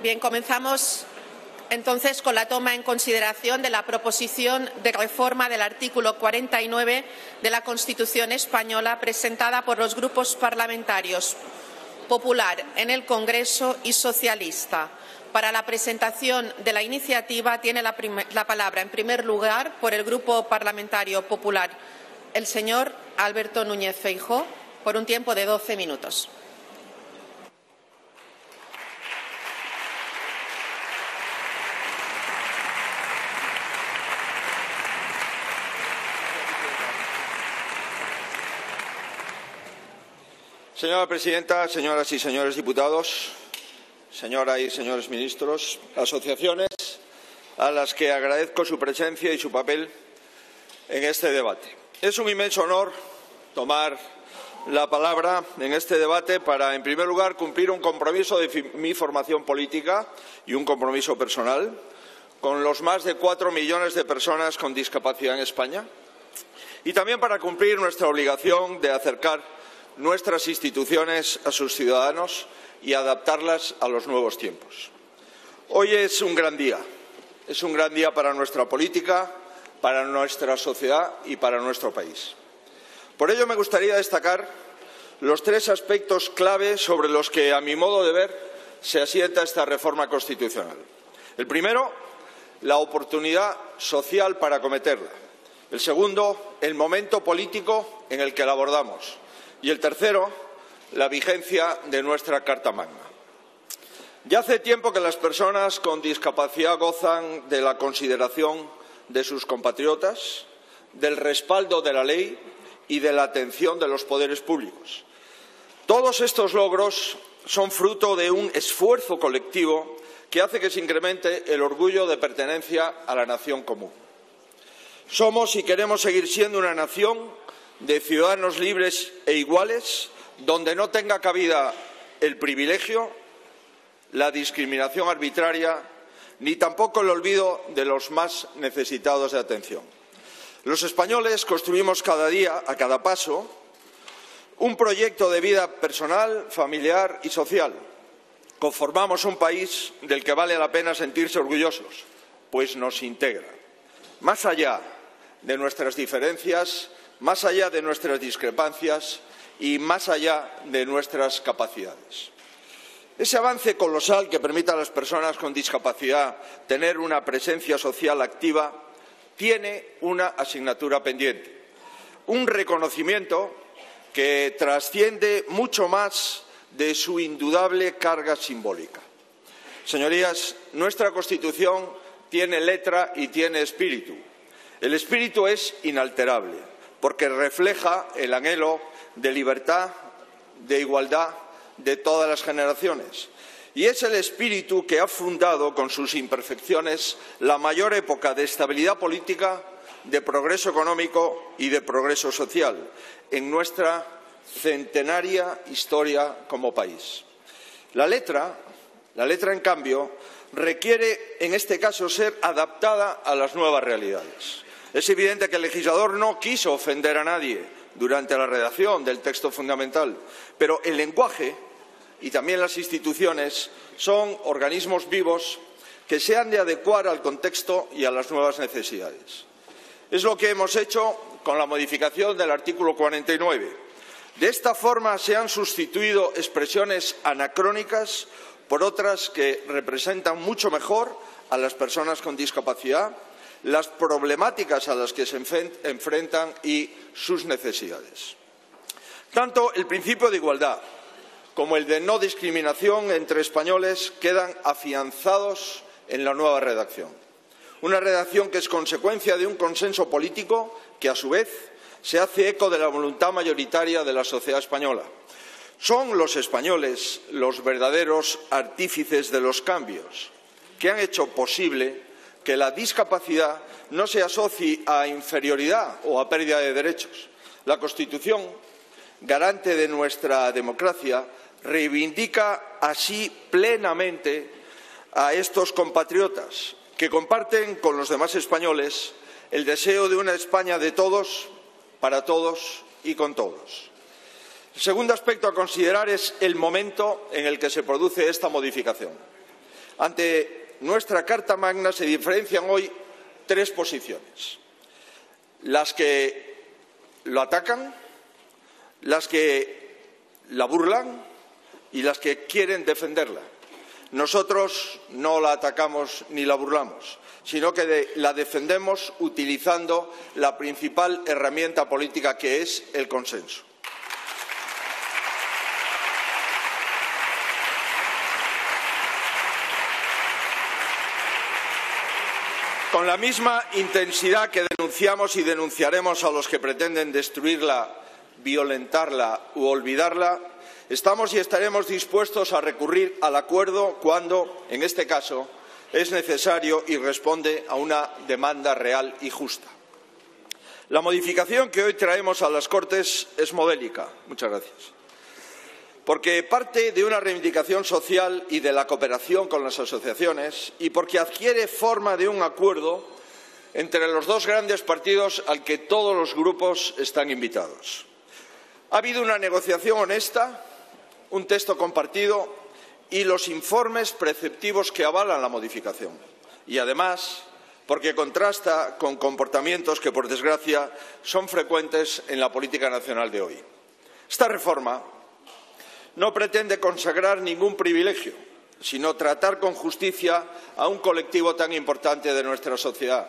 Bien, comenzamos entonces con la toma en consideración de la proposición de reforma del artículo 49 de la Constitución española presentada por los grupos parlamentarios Popular en el Congreso y Socialista. Para la presentación de la iniciativa tiene la, la palabra, en primer lugar, por el Grupo Parlamentario Popular, el señor Alberto Núñez Feijóo, por un tiempo de doce minutos. Señora presidenta, señoras y señores diputados, señoras y señores ministros, asociaciones a las que agradezco su presencia y su papel en este debate. Es un inmenso honor tomar la palabra en este debate para, en primer lugar, cumplir un compromiso de mi formación política y un compromiso personal con los más de cuatro millones de personas con discapacidad en España y también para cumplir nuestra obligación de acercar nuestras instituciones a sus ciudadanos y adaptarlas a los nuevos tiempos. Hoy es un gran día, es un gran día para nuestra política, para nuestra sociedad y para nuestro país. Por ello me gustaría destacar los tres aspectos clave sobre los que, a mi modo de ver, se asienta esta reforma constitucional. El primero, la oportunidad social para acometerla. El segundo, el momento político en el que la abordamos y el tercero, la vigencia de nuestra Carta Magna. Ya hace tiempo que las personas con discapacidad gozan de la consideración de sus compatriotas, del respaldo de la ley y de la atención de los poderes públicos. Todos estos logros son fruto de un esfuerzo colectivo que hace que se incremente el orgullo de pertenencia a la nación común. Somos y queremos seguir siendo una nación de ciudadanos libres e iguales, donde no tenga cabida el privilegio, la discriminación arbitraria, ni tampoco el olvido de los más necesitados de atención. Los españoles construimos cada día, a cada paso, un proyecto de vida personal, familiar y social. Conformamos un país del que vale la pena sentirse orgullosos, pues nos integra. Más allá de nuestras diferencias, más allá de nuestras discrepancias y más allá de nuestras capacidades. Ese avance colosal que permite a las personas con discapacidad tener una presencia social activa tiene una asignatura pendiente, un reconocimiento que trasciende mucho más de su indudable carga simbólica. Señorías, nuestra Constitución tiene letra y tiene espíritu. El espíritu es inalterable porque refleja el anhelo de libertad, de igualdad de todas las generaciones. Y es el espíritu que ha fundado, con sus imperfecciones, la mayor época de estabilidad política, de progreso económico y de progreso social en nuestra centenaria historia como país. La letra, la letra, en cambio, requiere, en este caso, ser adaptada a las nuevas realidades. Es evidente que el legislador no quiso ofender a nadie durante la redacción del texto fundamental, pero el lenguaje y también las instituciones son organismos vivos que se han de adecuar al contexto y a las nuevas necesidades. Es lo que hemos hecho con la modificación del artículo 49. De esta forma se han sustituido expresiones anacrónicas por otras que representan mucho mejor a las personas con discapacidad las problemáticas a las que se enfrentan y sus necesidades. Tanto el principio de igualdad como el de no discriminación entre españoles quedan afianzados en la nueva redacción. Una redacción que es consecuencia de un consenso político que, a su vez, se hace eco de la voluntad mayoritaria de la sociedad española. Son los españoles los verdaderos artífices de los cambios que han hecho posible que la discapacidad no se asocie a inferioridad o a pérdida de derechos. La Constitución, garante de nuestra democracia, reivindica así plenamente a estos compatriotas que comparten con los demás españoles el deseo de una España de todos, para todos y con todos. El segundo aspecto a considerar es el momento en el que se produce esta modificación. ante nuestra Carta Magna se diferencian hoy tres posiciones. Las que lo atacan, las que la burlan y las que quieren defenderla. Nosotros no la atacamos ni la burlamos, sino que la defendemos utilizando la principal herramienta política que es el consenso. Con la misma intensidad que denunciamos y denunciaremos a los que pretenden destruirla, violentarla u olvidarla, estamos y estaremos dispuestos a recurrir al acuerdo cuando, en este caso, es necesario y responde a una demanda real y justa. La modificación que hoy traemos a las Cortes es modélica. Muchas gracias porque parte de una reivindicación social y de la cooperación con las asociaciones y porque adquiere forma de un acuerdo entre los dos grandes partidos al que todos los grupos están invitados. Ha habido una negociación honesta, un texto compartido y los informes preceptivos que avalan la modificación. Y además, porque contrasta con comportamientos que, por desgracia, son frecuentes en la política nacional de hoy. Esta reforma no pretende consagrar ningún privilegio, sino tratar con justicia a un colectivo tan importante de nuestra sociedad.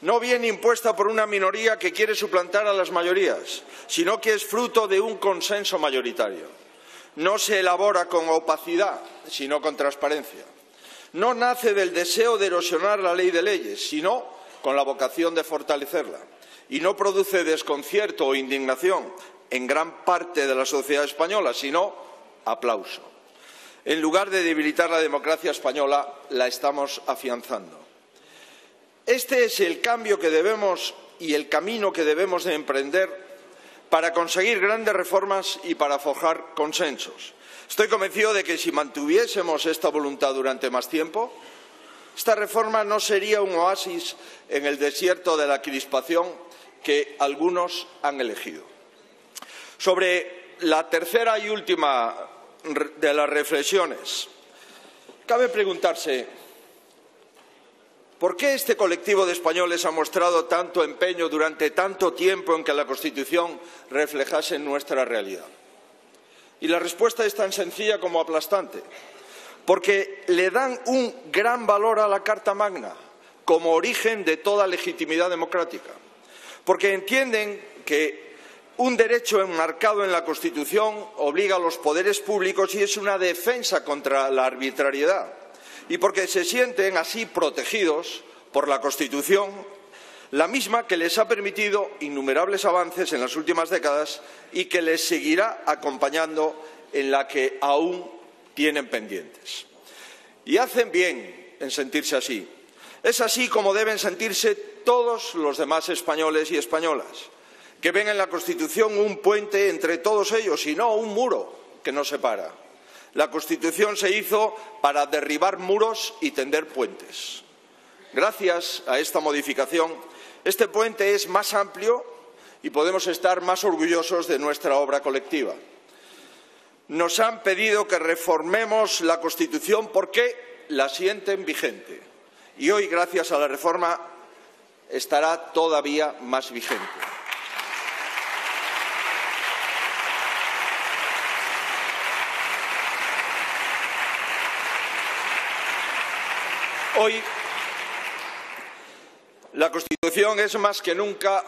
No viene impuesta por una minoría que quiere suplantar a las mayorías, sino que es fruto de un consenso mayoritario. No se elabora con opacidad, sino con transparencia. No nace del deseo de erosionar la ley de leyes, sino con la vocación de fortalecerla. Y no produce desconcierto o indignación, en gran parte de la sociedad española, sino aplauso. En lugar de debilitar la democracia española, la estamos afianzando. Este es el cambio que debemos y el camino que debemos de emprender para conseguir grandes reformas y para forjar consensos. Estoy convencido de que si mantuviésemos esta voluntad durante más tiempo, esta reforma no sería un oasis en el desierto de la crispación que algunos han elegido. Sobre la tercera y última de las reflexiones, cabe preguntarse ¿Por qué este colectivo de españoles ha mostrado tanto empeño durante tanto tiempo en que la Constitución reflejase nuestra realidad? Y la respuesta es tan sencilla como aplastante. Porque le dan un gran valor a la Carta Magna como origen de toda legitimidad democrática. Porque entienden que un derecho enmarcado en la Constitución obliga a los poderes públicos y es una defensa contra la arbitrariedad. Y porque se sienten así protegidos por la Constitución, la misma que les ha permitido innumerables avances en las últimas décadas y que les seguirá acompañando en la que aún tienen pendientes. Y hacen bien en sentirse así. Es así como deben sentirse todos los demás españoles y españolas que ven en la Constitución un puente entre todos ellos y no un muro que nos separa. La Constitución se hizo para derribar muros y tender puentes. Gracias a esta modificación, este puente es más amplio y podemos estar más orgullosos de nuestra obra colectiva. Nos han pedido que reformemos la Constitución porque la sienten vigente y hoy, gracias a la reforma, estará todavía más vigente. Hoy la Constitución es más que nunca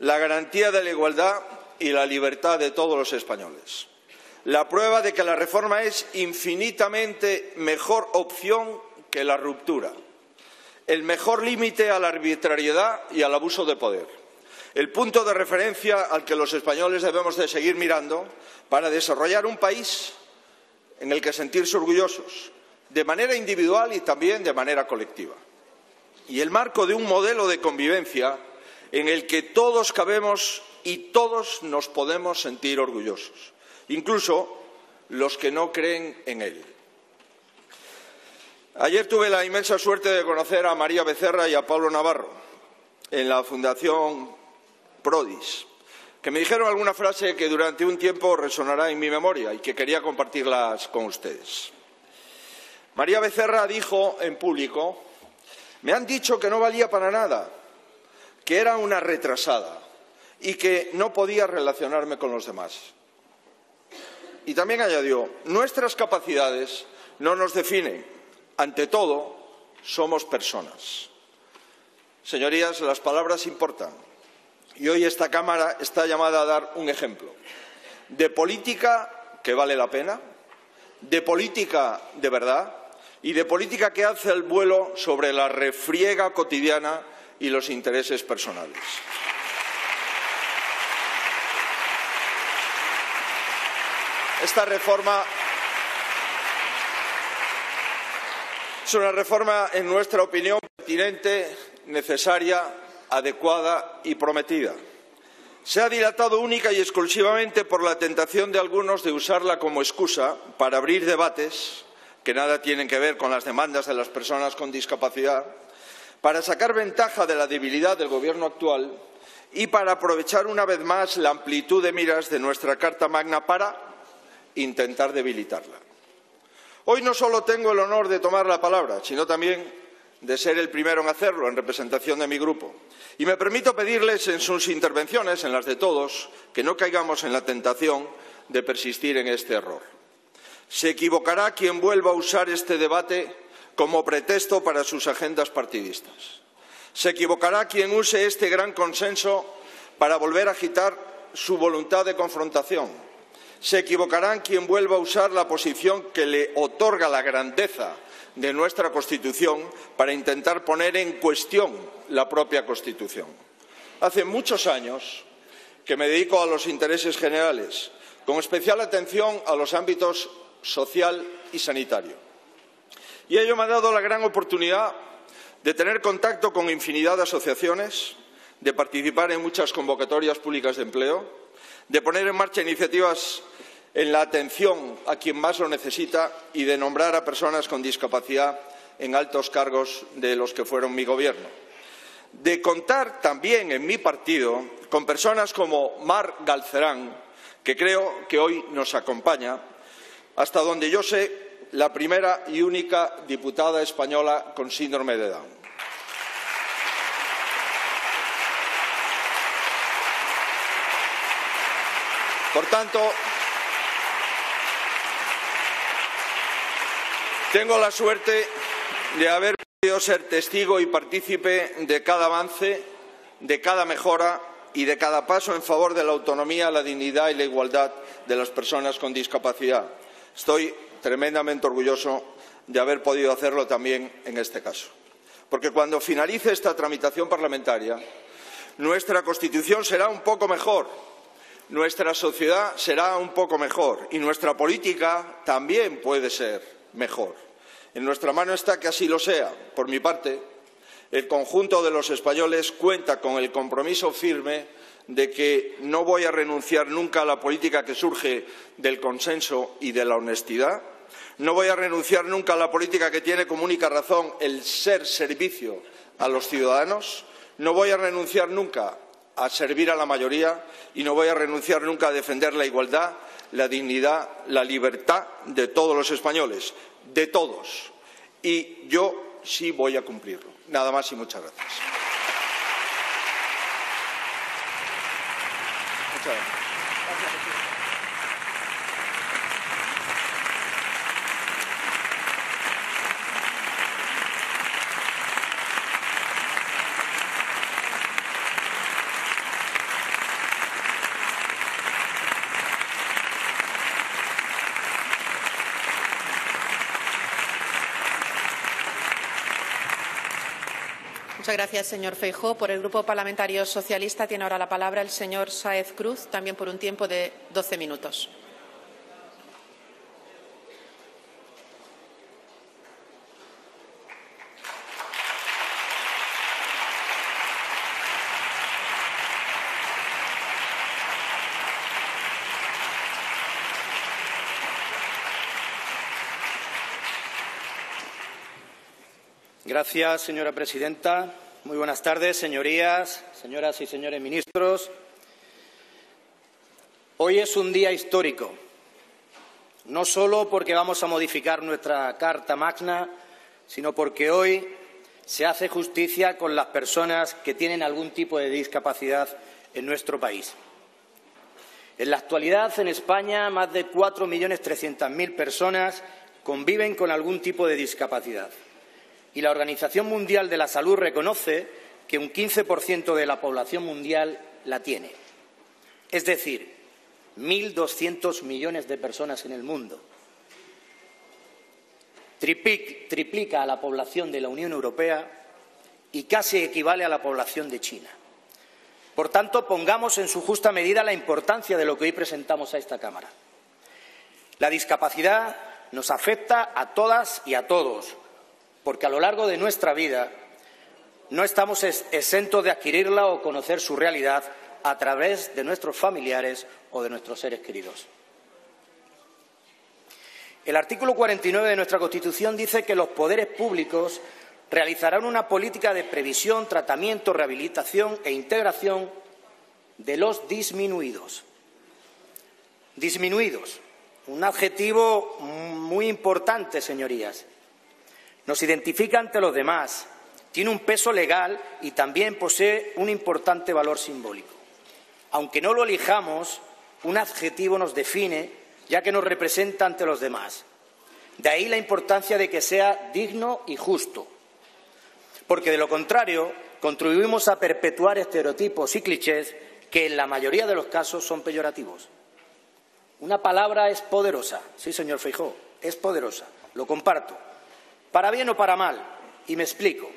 la garantía de la igualdad y la libertad de todos los españoles. La prueba de que la reforma es infinitamente mejor opción que la ruptura. El mejor límite a la arbitrariedad y al abuso de poder. El punto de referencia al que los españoles debemos de seguir mirando para desarrollar un país en el que sentirse orgullosos, de manera individual y también de manera colectiva. Y el marco de un modelo de convivencia en el que todos cabemos y todos nos podemos sentir orgullosos, incluso los que no creen en él. Ayer tuve la inmensa suerte de conocer a María Becerra y a Pablo Navarro en la Fundación Prodis, que me dijeron alguna frase que durante un tiempo resonará en mi memoria y que quería compartirlas con ustedes. María Becerra dijo en público, me han dicho que no valía para nada, que era una retrasada y que no podía relacionarme con los demás. Y también añadió, nuestras capacidades no nos definen, ante todo, somos personas. Señorías, las palabras importan y hoy esta Cámara está llamada a dar un ejemplo de política que vale la pena, de política de verdad y de política que hace el vuelo sobre la refriega cotidiana y los intereses personales. Esta reforma es una reforma, en nuestra opinión, pertinente, necesaria, adecuada y prometida. Se ha dilatado única y exclusivamente por la tentación de algunos de usarla como excusa para abrir debates que nada tienen que ver con las demandas de las personas con discapacidad, para sacar ventaja de la debilidad del Gobierno actual y para aprovechar una vez más la amplitud de miras de nuestra Carta Magna para intentar debilitarla. Hoy no solo tengo el honor de tomar la palabra, sino también de ser el primero en hacerlo en representación de mi grupo. Y me permito pedirles en sus intervenciones, en las de todos, que no caigamos en la tentación de persistir en este error. Se equivocará quien vuelva a usar este debate como pretexto para sus agendas partidistas. Se equivocará quien use este gran consenso para volver a agitar su voluntad de confrontación, se equivocarán quien vuelva a usar la posición que le otorga la grandeza de nuestra Constitución para intentar poner en cuestión la propia Constitución. Hace muchos años que me dedico a los intereses generales, con especial atención a los ámbitos social y sanitario. Y ello me ha dado la gran oportunidad de tener contacto con infinidad de asociaciones, de participar en muchas convocatorias públicas de empleo, de poner en marcha iniciativas en la atención a quien más lo necesita y de nombrar a personas con discapacidad en altos cargos de los que fueron mi gobierno. De contar también en mi partido con personas como Mar Galcerán, que creo que hoy nos acompaña, hasta donde yo sé, la primera y única diputada española con síndrome de Down. Por tanto, Tengo la suerte de haber podido ser testigo y partícipe de cada avance, de cada mejora y de cada paso en favor de la autonomía, la dignidad y la igualdad de las personas con discapacidad. Estoy tremendamente orgulloso de haber podido hacerlo también en este caso. Porque cuando finalice esta tramitación parlamentaria, nuestra Constitución será un poco mejor, nuestra sociedad será un poco mejor y nuestra política también puede ser mejor. En nuestra mano está que así lo sea. Por mi parte, el conjunto de los españoles cuenta con el compromiso firme de que no voy a renunciar nunca a la política que surge del consenso y de la honestidad. No voy a renunciar nunca a la política que tiene como única razón el ser servicio a los ciudadanos. No voy a renunciar nunca a servir a la mayoría y no voy a renunciar nunca a defender la igualdad, la dignidad, la libertad de todos los españoles de todos. Y yo sí voy a cumplirlo. Nada más y muchas gracias. Muchas Muchas gracias, señor Feijóo. Por el Grupo Parlamentario Socialista tiene ahora la palabra el señor Sáez Cruz, también por un tiempo de doce minutos. Gracias, señora presidenta. Muy buenas tardes, señorías, señoras y señores ministros. Hoy es un día histórico. no solo porque vamos a modificar nuestra Carta Magna, sino porque hoy se hace justicia con las personas que tienen algún tipo de discapacidad en nuestro país. En la actualidad, en España, más de 4.300.000 personas conviven con algún tipo de discapacidad. Y la Organización Mundial de la Salud reconoce que un 15% de la población mundial la tiene. Es decir, 1.200 millones de personas en el mundo. Triplica a la población de la Unión Europea y casi equivale a la población de China. Por tanto, pongamos en su justa medida la importancia de lo que hoy presentamos a esta Cámara. La discapacidad nos afecta a todas y a todos, porque a lo largo de nuestra vida no estamos exentos de adquirirla o conocer su realidad a través de nuestros familiares o de nuestros seres queridos. El artículo 49 de nuestra Constitución dice que los poderes públicos realizarán una política de previsión, tratamiento, rehabilitación e integración de los disminuidos. Disminuidos, un adjetivo muy importante, señorías. Nos identifica ante los demás, tiene un peso legal y también posee un importante valor simbólico. Aunque no lo elijamos, un adjetivo nos define, ya que nos representa ante los demás. De ahí la importancia de que sea digno y justo, porque de lo contrario contribuimos a perpetuar estereotipos y clichés que en la mayoría de los casos son peyorativos. Una palabra es poderosa, sí, señor Feijó, es poderosa, lo comparto, para bien o para mal, y me explico.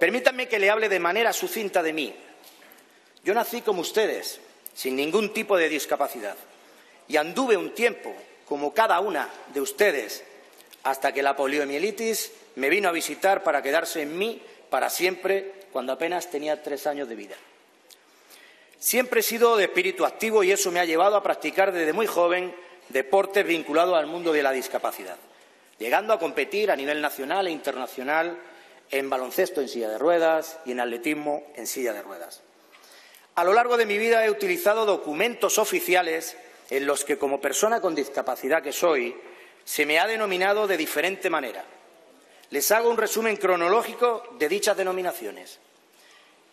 Permítanme que le hable de manera sucinta de mí. Yo nací como ustedes, sin ningún tipo de discapacidad, y anduve un tiempo, como cada una de ustedes, hasta que la poliomielitis me vino a visitar para quedarse en mí para siempre cuando apenas tenía tres años de vida. Siempre he sido de espíritu activo y eso me ha llevado a practicar desde muy joven deportes vinculados al mundo de la discapacidad, llegando a competir a nivel nacional e internacional en baloncesto en silla de ruedas y en atletismo en silla de ruedas. A lo largo de mi vida he utilizado documentos oficiales en los que, como persona con discapacidad que soy, se me ha denominado de diferente manera. Les hago un resumen cronológico de dichas denominaciones.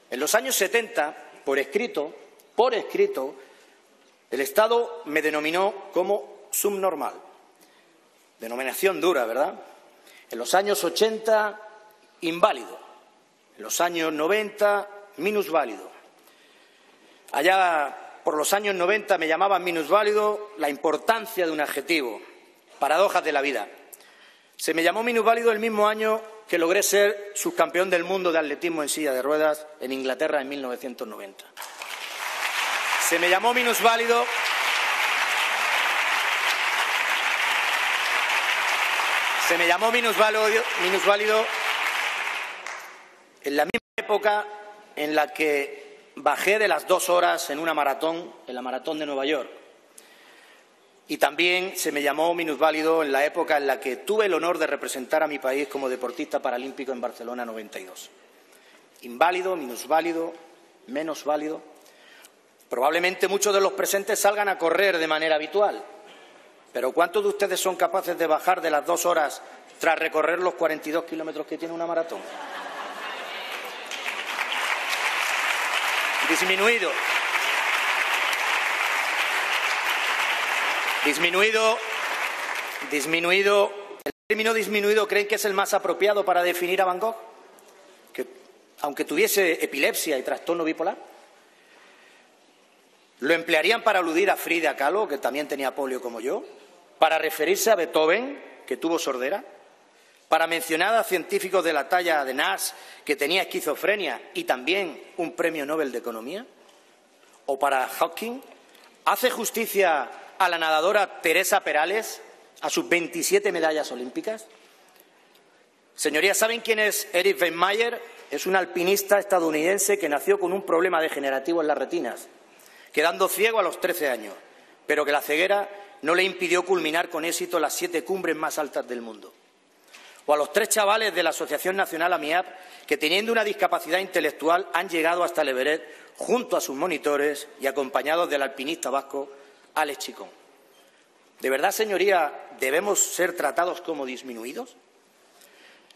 En los años 70, por escrito, por escrito, el Estado me denominó como subnormal. Denominación dura, ¿verdad? En los años 80, inválido. En los años 90, minusválido. Allá por los años 90 me llamaban minusválido la importancia de un adjetivo. Paradojas de la vida. Se me llamó minusválido el mismo año que logré ser subcampeón del mundo de atletismo en silla de ruedas en Inglaterra en 1990. Se me llamó minusválido Se me llamó minusválido, minusválido en la misma época en la que bajé de las dos horas en una maratón, en la maratón de Nueva York. Y también se me llamó minusválido en la época en la que tuve el honor de representar a mi país como deportista paralímpico en Barcelona 92. Inválido, minusválido, menos válido. Probablemente muchos de los presentes salgan a correr de manera habitual, pero ¿cuántos de ustedes son capaces de bajar de las dos horas tras recorrer los 42 kilómetros que tiene una maratón? Disminuido. Disminuido, disminuido. El término disminuido creen que es el más apropiado para definir a Van Gogh, que aunque tuviese epilepsia y trastorno bipolar. Lo emplearían para aludir a Frida Kahlo, que también tenía polio como yo, para referirse a Beethoven, que tuvo sordera, para mencionar a científicos de la talla de Nash, que tenía esquizofrenia y también un premio Nobel de Economía, o para Hawking. ¿Hace justicia a la nadadora Teresa Perales, a sus 27 medallas olímpicas? Señorías, ¿saben quién es Eric Weinmeier? Es un alpinista estadounidense que nació con un problema degenerativo en las retinas, quedando ciego a los 13 años, pero que la ceguera no le impidió culminar con éxito las siete cumbres más altas del mundo. O a los tres chavales de la Asociación Nacional AMIAP que, teniendo una discapacidad intelectual, han llegado hasta el junto a sus monitores y acompañados del alpinista vasco Alex Chicón. ¿De verdad, señoría, debemos ser tratados como disminuidos?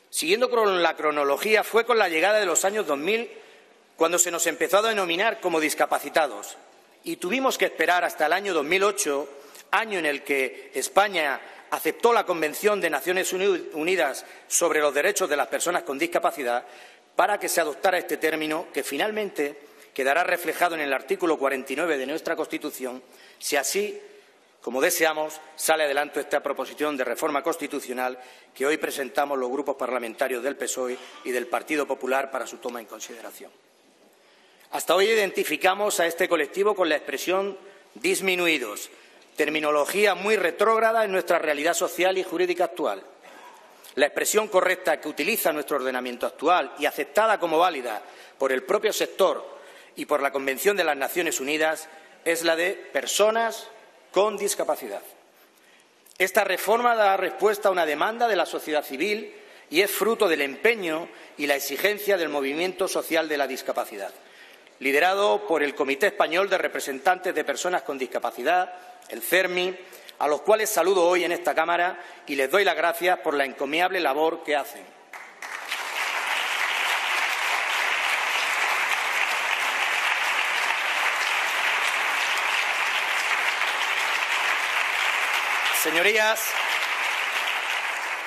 Siguiendo con la cronología, fue con la llegada de los años 2000 cuando se nos empezó a denominar como discapacitados y tuvimos que esperar hasta el año 2008, año en el que España aceptó la Convención de Naciones Unidas sobre los Derechos de las Personas con Discapacidad, para que se adoptara este término que finalmente quedará reflejado en el artículo 49 de nuestra Constitución, si así, como deseamos, sale adelante esta proposición de reforma constitucional que hoy presentamos los grupos parlamentarios del PSOE y del Partido Popular para su toma en consideración. Hasta hoy identificamos a este colectivo con la expresión disminuidos, terminología muy retrógrada en nuestra realidad social y jurídica actual. La expresión correcta que utiliza nuestro ordenamiento actual y aceptada como válida por el propio sector y por la Convención de las Naciones Unidas es la de personas con discapacidad. Esta reforma da respuesta a una demanda de la sociedad civil y es fruto del empeño y la exigencia del movimiento social de la discapacidad, liderado por el Comité Español de Representantes de Personas con Discapacidad, el CERMI, a los cuales saludo hoy en esta Cámara y les doy las gracias por la encomiable labor que hacen. Señorías,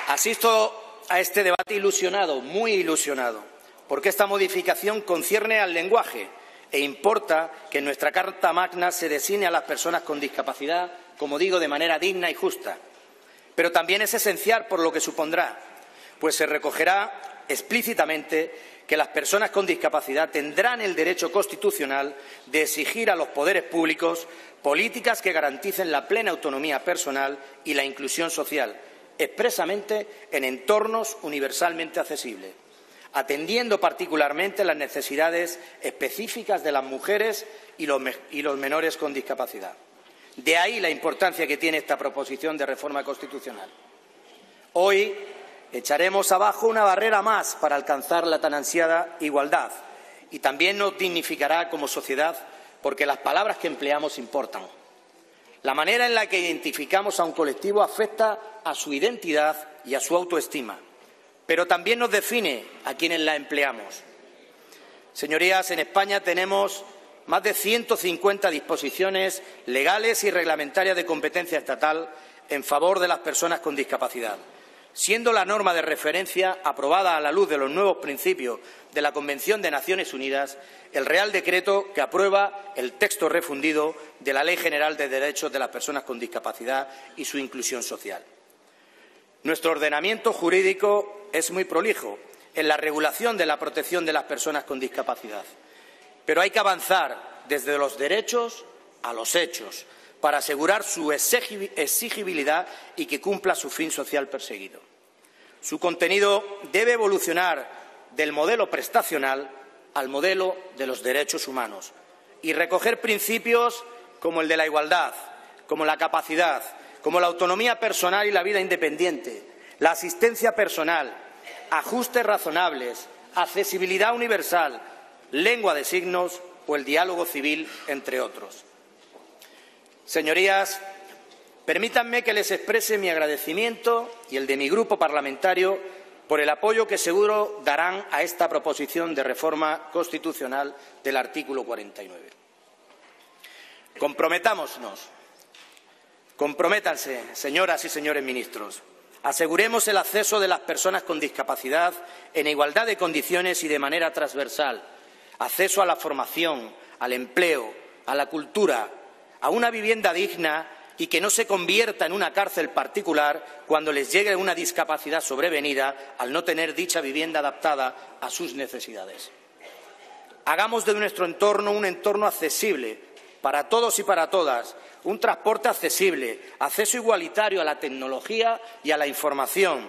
asisto a este debate ilusionado, muy ilusionado, porque esta modificación concierne al lenguaje e importa que en nuestra Carta Magna se designe a las personas con discapacidad, como digo, de manera digna y justa. Pero también es esencial por lo que supondrá, pues se recogerá explícitamente que las personas con discapacidad tendrán el derecho constitucional de exigir a los poderes públicos políticas que garanticen la plena autonomía personal y la inclusión social, expresamente en entornos universalmente accesibles atendiendo particularmente las necesidades específicas de las mujeres y los, menores con discapacidad. De ahí la importancia que tiene esta proposición de reforma constitucional. Hoy echaremos abajo una barrera más para alcanzar la tan ansiada igualdad y también nos dignificará como sociedad porque las palabras que empleamos importan. La manera en la que identificamos a un colectivo afecta a su identidad y a su autoestima pero también nos define a quienes la empleamos. Señorías, en España tenemos más de 150 disposiciones legales y reglamentarias de competencia estatal en favor de las personas con discapacidad, siendo la norma de referencia aprobada a la luz de los nuevos principios de la Convención de Naciones Unidas el Real Decreto que aprueba el texto refundido de la Ley General de Derechos de las Personas con Discapacidad y su inclusión social. Nuestro ordenamiento jurídico es muy prolijo en la regulación de la protección de las personas con discapacidad, pero hay que avanzar desde los derechos a los hechos para asegurar su exigibilidad y que cumpla su fin social perseguido. Su contenido debe evolucionar del modelo prestacional al modelo de los derechos humanos y recoger principios como el de la igualdad, como la capacidad, como la autonomía personal y la vida independiente, la asistencia personal, ajustes razonables, accesibilidad universal, lengua de signos o el diálogo civil, entre otros. Señorías, permítanme que les exprese mi agradecimiento y el de mi grupo parlamentario por el apoyo que seguro darán a esta proposición de reforma constitucional del artículo 49. Comprometámonos Comprométanse, señoras y señores ministros. Aseguremos el acceso de las personas con discapacidad en igualdad de condiciones y de manera transversal. Acceso a la formación, al empleo, a la cultura, a una vivienda digna y que no se convierta en una cárcel particular cuando les llegue una discapacidad sobrevenida al no tener dicha vivienda adaptada a sus necesidades. Hagamos de nuestro entorno un entorno accesible para todos y para todas, un transporte accesible, acceso igualitario a la tecnología y a la información.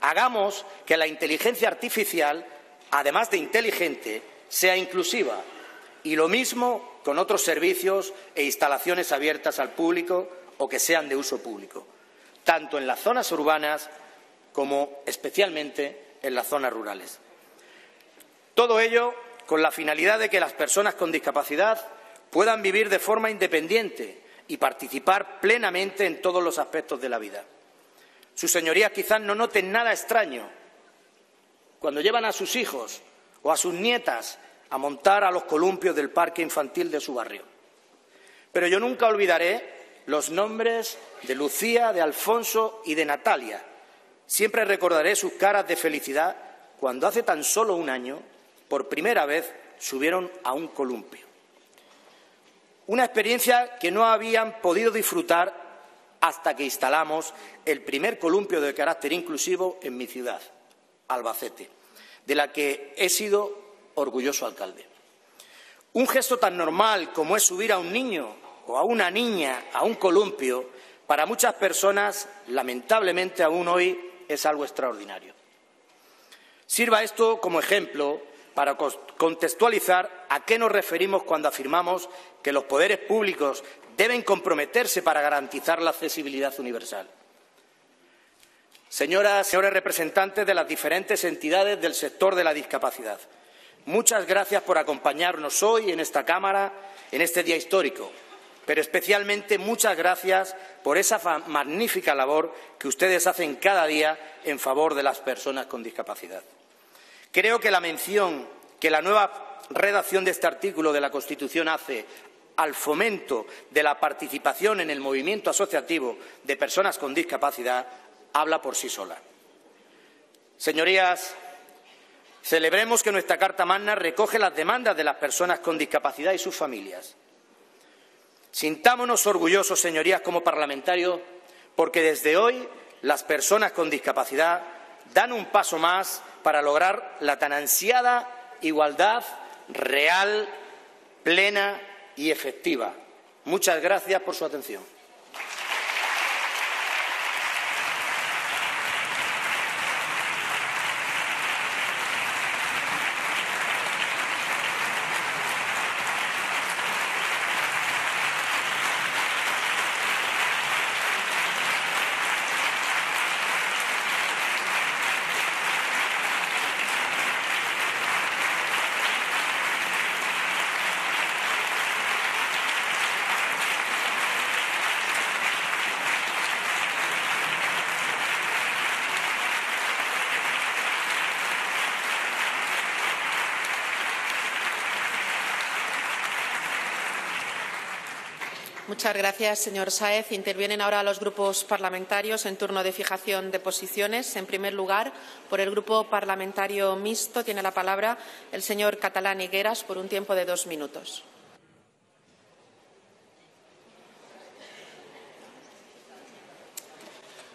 Hagamos que la inteligencia artificial, además de inteligente, sea inclusiva. Y lo mismo con otros servicios e instalaciones abiertas al público o que sean de uso público, tanto en las zonas urbanas como especialmente en las zonas rurales. Todo ello con la finalidad de que las personas con discapacidad puedan vivir de forma independiente y participar plenamente en todos los aspectos de la vida. Sus señorías quizás no noten nada extraño cuando llevan a sus hijos o a sus nietas a montar a los columpios del parque infantil de su barrio. Pero yo nunca olvidaré los nombres de Lucía, de Alfonso y de Natalia. Siempre recordaré sus caras de felicidad cuando hace tan solo un año, por primera vez, subieron a un columpio. Una experiencia que no habían podido disfrutar hasta que instalamos el primer columpio de carácter inclusivo en mi ciudad, Albacete, de la que he sido orgulloso alcalde. Un gesto tan normal como es subir a un niño o a una niña a un columpio, para muchas personas, lamentablemente aún hoy, es algo extraordinario. Sirva esto como ejemplo para contextualizar a qué nos referimos cuando afirmamos que los poderes públicos deben comprometerse para garantizar la accesibilidad universal. Señoras, y señores representantes de las diferentes entidades del sector de la discapacidad, muchas gracias por acompañarnos hoy en esta Cámara en este día histórico pero especialmente muchas gracias por esa magnífica labor que ustedes hacen cada día en favor de las personas con discapacidad. Creo que la mención que la nueva redacción de este artículo de la Constitución hace al fomento de la participación en el movimiento asociativo de personas con discapacidad habla por sí sola. Señorías, celebremos que nuestra Carta Magna recoge las demandas de las personas con discapacidad y sus familias Sintámonos orgullosos, señorías, como parlamentarios, porque desde hoy las personas con discapacidad dan un paso más para lograr la tan ansiada igualdad real, plena y efectiva. Muchas gracias por su atención. Muchas gracias, señor Sáez. Intervienen ahora los grupos parlamentarios en turno de fijación de posiciones. En primer lugar, por el Grupo Parlamentario Mixto tiene la palabra el señor Catalán Higueras por un tiempo de dos minutos.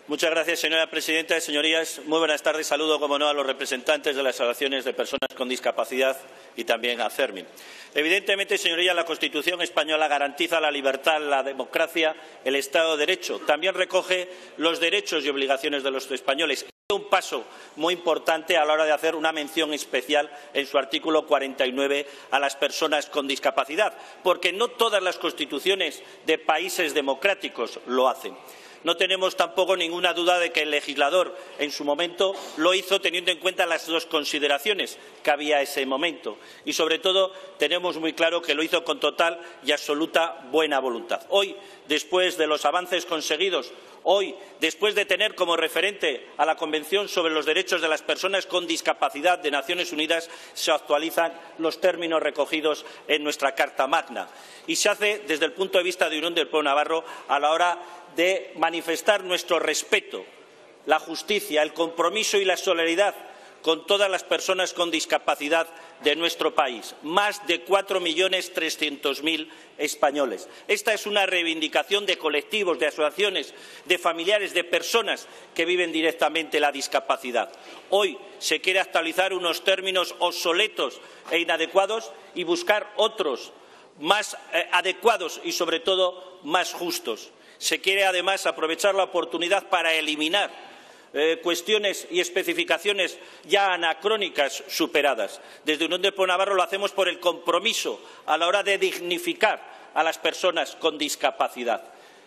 Muchas gracias, señora presidenta. Señorías, muy buenas tardes. Saludo, como no, a los representantes de las asociaciones de personas con discapacidad y también a CERMIN. Evidentemente, señorías, la Constitución española garantiza la libertad, la democracia, el Estado de Derecho. También recoge los derechos y obligaciones de los españoles un paso muy importante a la hora de hacer una mención especial en su artículo 49 a las personas con discapacidad, porque no todas las constituciones de países democráticos lo hacen. No tenemos tampoco ninguna duda de que el legislador en su momento lo hizo teniendo en cuenta las dos consideraciones que había ese momento y, sobre todo, tenemos muy claro que lo hizo con total y absoluta buena voluntad. Hoy, después de los avances conseguidos, hoy, después de tener como referente a la Convención sobre los Derechos de las Personas con Discapacidad de Naciones Unidas, se actualizan los términos recogidos en nuestra Carta Magna y se hace desde el punto de vista de Unión del Pueblo Navarro a la hora de manifestar nuestro respeto, la justicia, el compromiso y la solidaridad con todas las personas con discapacidad de nuestro país, más de cuatro millones trescientos mil españoles. Esta es una reivindicación de colectivos, de asociaciones, de familiares, de personas que viven directamente la discapacidad. Hoy se quiere actualizar unos términos obsoletos e inadecuados y buscar otros más eh, adecuados y, sobre todo, más justos. Se quiere, además, aprovechar la oportunidad para eliminar eh, cuestiones y especificaciones ya anacrónicas superadas. Desde Unión de Navarro lo hacemos por el compromiso a la hora de dignificar a las personas con discapacidad.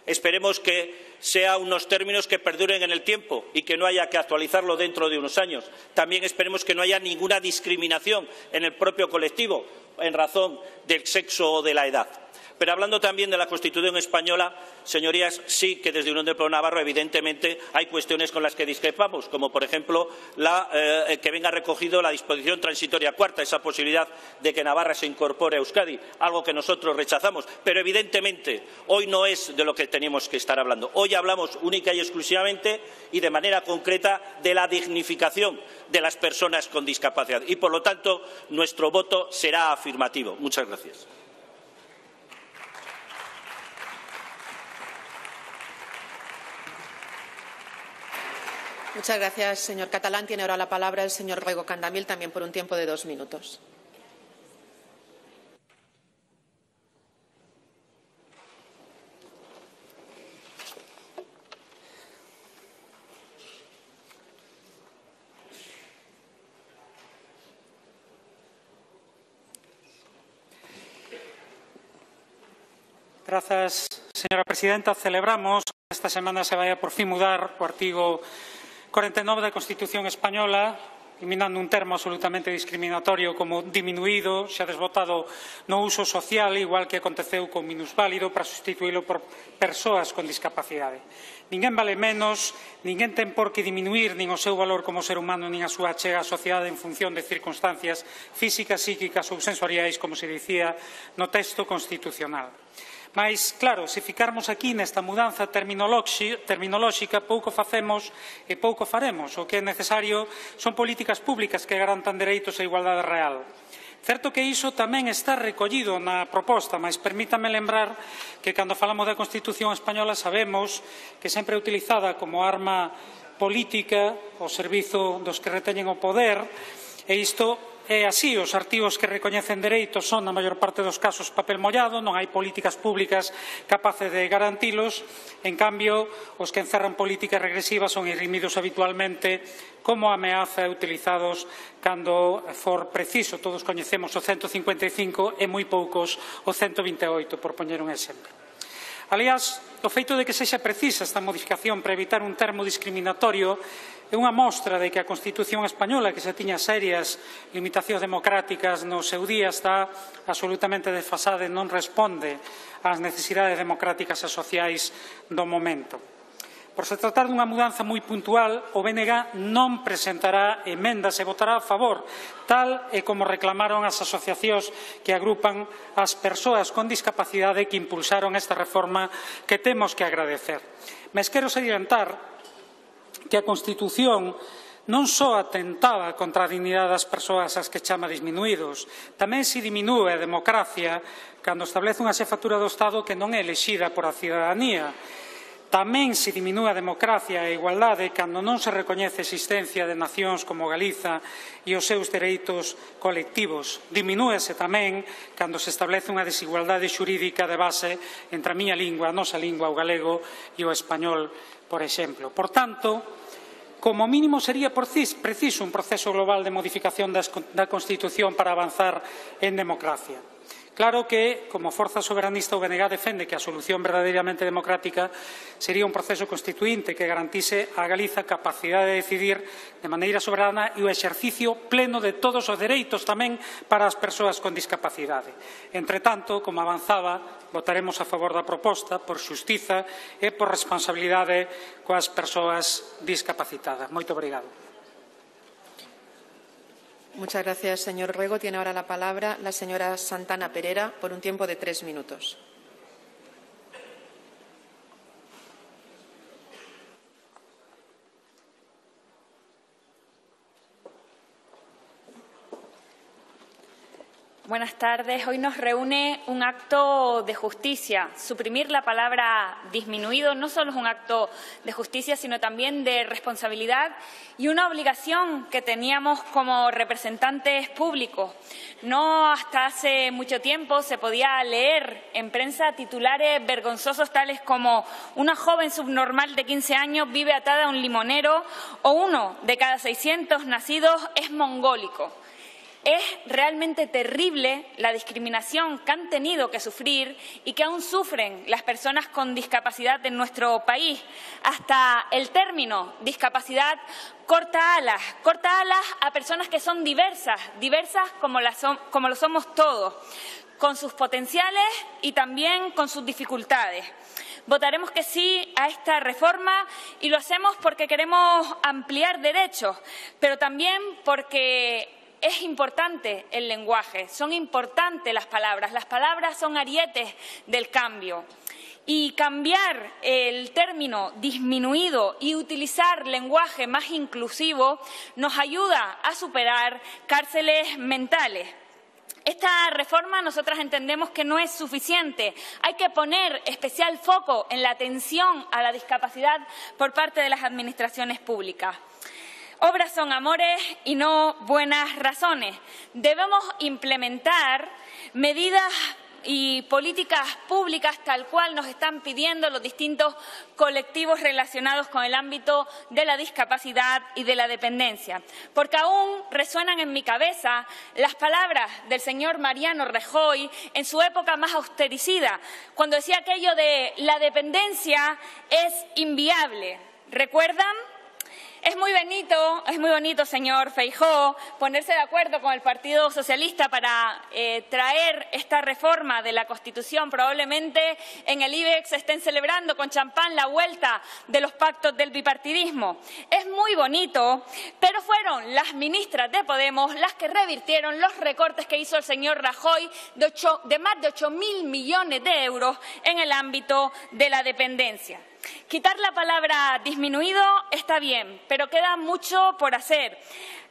Esperemos que sean unos términos que perduren en el tiempo y que no haya que actualizarlo dentro de unos años. También esperemos que no haya ninguna discriminación en el propio colectivo en razón del sexo o de la edad. Pero hablando también de la Constitución española, señorías, sí que desde Unión del Pueblo Navarro, evidentemente, hay cuestiones con las que discrepamos, como por ejemplo eh, que venga recogido la disposición transitoria cuarta, esa posibilidad de que Navarra se incorpore a Euskadi, algo que nosotros rechazamos. Pero evidentemente, hoy no es de lo que tenemos que estar hablando. Hoy hablamos única y exclusivamente y de manera concreta de la dignificación de las personas con discapacidad. Y, por lo tanto, nuestro voto será afirmativo. Muchas gracias. Muchas gracias, señor Catalán. Tiene ahora la palabra el señor Ruego Candamil, también por un tiempo de dos minutos. Gracias, señora presidenta. Celebramos que esta semana se vaya por fin mudar o 49 da Constitución Española eliminando un termo absolutamente discriminatorio como diminuído, xa desbotado no uso social, igual que aconteceu con minusválido, para sustituílo por persoas con discapacidade. Ninguén vale menos, ninguén ten por que diminuir nin o seu valor como ser humano nin a súa chega á sociedade en función de circunstancias físicas, psíquicas ou sensoriais, como se dicía no texto constitucional. Mais, claro, se ficarmos aquí nesta mudanza terminolóxica, pouco facemos e pouco faremos. O que é necesario son políticas públicas que garantan dereitos e igualdade real. Certo que iso tamén está recollido na proposta, mas permítame lembrar que cando falamos da Constitución española sabemos que sempre é utilizada como arma política ao servizo dos que reteñen o poder e isto É así, os artigos que recoñecen dereitos son, na maior parte dos casos, papel mollado, non hai políticas públicas capaces de garantilos. En cambio, os que encerran políticas regresivas son irrimidos habitualmente como ameaza e utilizados cando for preciso. Todos coñecemos o 155 e moi poucos o 128, por poñer un exemplo. Aliás, o feito de que sexa precisa esta modificación para evitar un termo discriminatorio é unha mostra de que a Constitución española, que xa tiña serias limitacións democráticas no seu día, está absolutamente desfasada e non responde ás necesidades democráticas e sociais do momento. Por se tratar dunha mudanza moi puntual, o BNG non presentará emendas e votará a favor, tal e como reclamaron as asociacións que agrupan as persoas con discapacidade que impulsaron esta reforma que temos que agradecer. Mes quero salientar que a Constitución non só atentaba contra a dignidade das persoas ás que chama disminuídos, tamén se diminúe a democracia cando establece unha xefatura do Estado que non é elexida por a cidadanía. Tamén se diminúe a democracia e a igualdade cando non se recoñece a existencia de nacións como Galiza e os seus dereitos colectivos. Diminúese tamén cando se establece unha desigualdade xurídica de base entre a miña lingua, a nosa lingua, o galego e o español por exemplo. Por tanto, como mínimo sería preciso un proceso global de modificación da Constitución para avanzar en democracia. Claro que, como forza soberanista, o BNG defende que a solución verdadeiramente democrática sería un proceso constituinte que garantise a Galiza capacidade de decidir de maneira soberana e o exercicio pleno de todos os dereitos tamén para as persoas con discapacidade. Entre tanto, como avanzaba, votaremos a favor da proposta por xustiza e por responsabilidade coas persoas discapacitadas. Moito obrigado. Muchas gracias, señor Ruego. Tiene ahora la palabra la señora Santana Pereira por un tiempo de tres minutos. Buenas tardes. Hoy nos reúne un acto de justicia. Suprimir la palabra disminuido no solo es un acto de justicia, sino también de responsabilidad y una obligación que teníamos como representantes públicos. No hasta hace mucho tiempo se podía leer en prensa titulares vergonzosos tales como una joven subnormal de 15 años vive atada a un limonero o uno de cada 600 nacidos es mongólico. Es realmente terrible la discriminación que han tenido que sufrir y que aún sufren las personas con discapacidad en nuestro país. Hasta el término discapacidad corta alas, corta alas a personas que son diversas, diversas como, como lo somos todos, con sus potenciales y también con sus dificultades. Votaremos que sí a esta reforma y lo hacemos porque queremos ampliar derechos, pero también porque es importante el lenguaje, son importantes las palabras, las palabras son arietes del cambio. Y cambiar el término disminuido y utilizar lenguaje más inclusivo nos ayuda a superar cárceles mentales. Esta reforma nosotras entendemos que no es suficiente. Hay que poner especial foco en la atención a la discapacidad por parte de las administraciones públicas. Obras son amores y no buenas razones. Debemos implementar medidas y políticas públicas tal cual nos están pidiendo los distintos colectivos relacionados con el ámbito de la discapacidad y de la dependencia. Porque aún resuenan en mi cabeza las palabras del señor Mariano Rajoy en su época más austericida, cuando decía aquello de la dependencia es inviable. ¿Recuerdan? Es muy bonito, es muy bonito, señor Feijó, ponerse de acuerdo con el Partido Socialista para eh, traer esta reforma de la Constitución. Probablemente en el IBEX estén celebrando con champán la vuelta de los pactos del bipartidismo. Es muy bonito, pero fueron las ministras de Podemos las que revirtieron los recortes que hizo el señor Rajoy de, más de ocho mil millones de euros en el ámbito de la dependencia. Quitar la palabra disminuido está bien, pero queda mucho por hacer.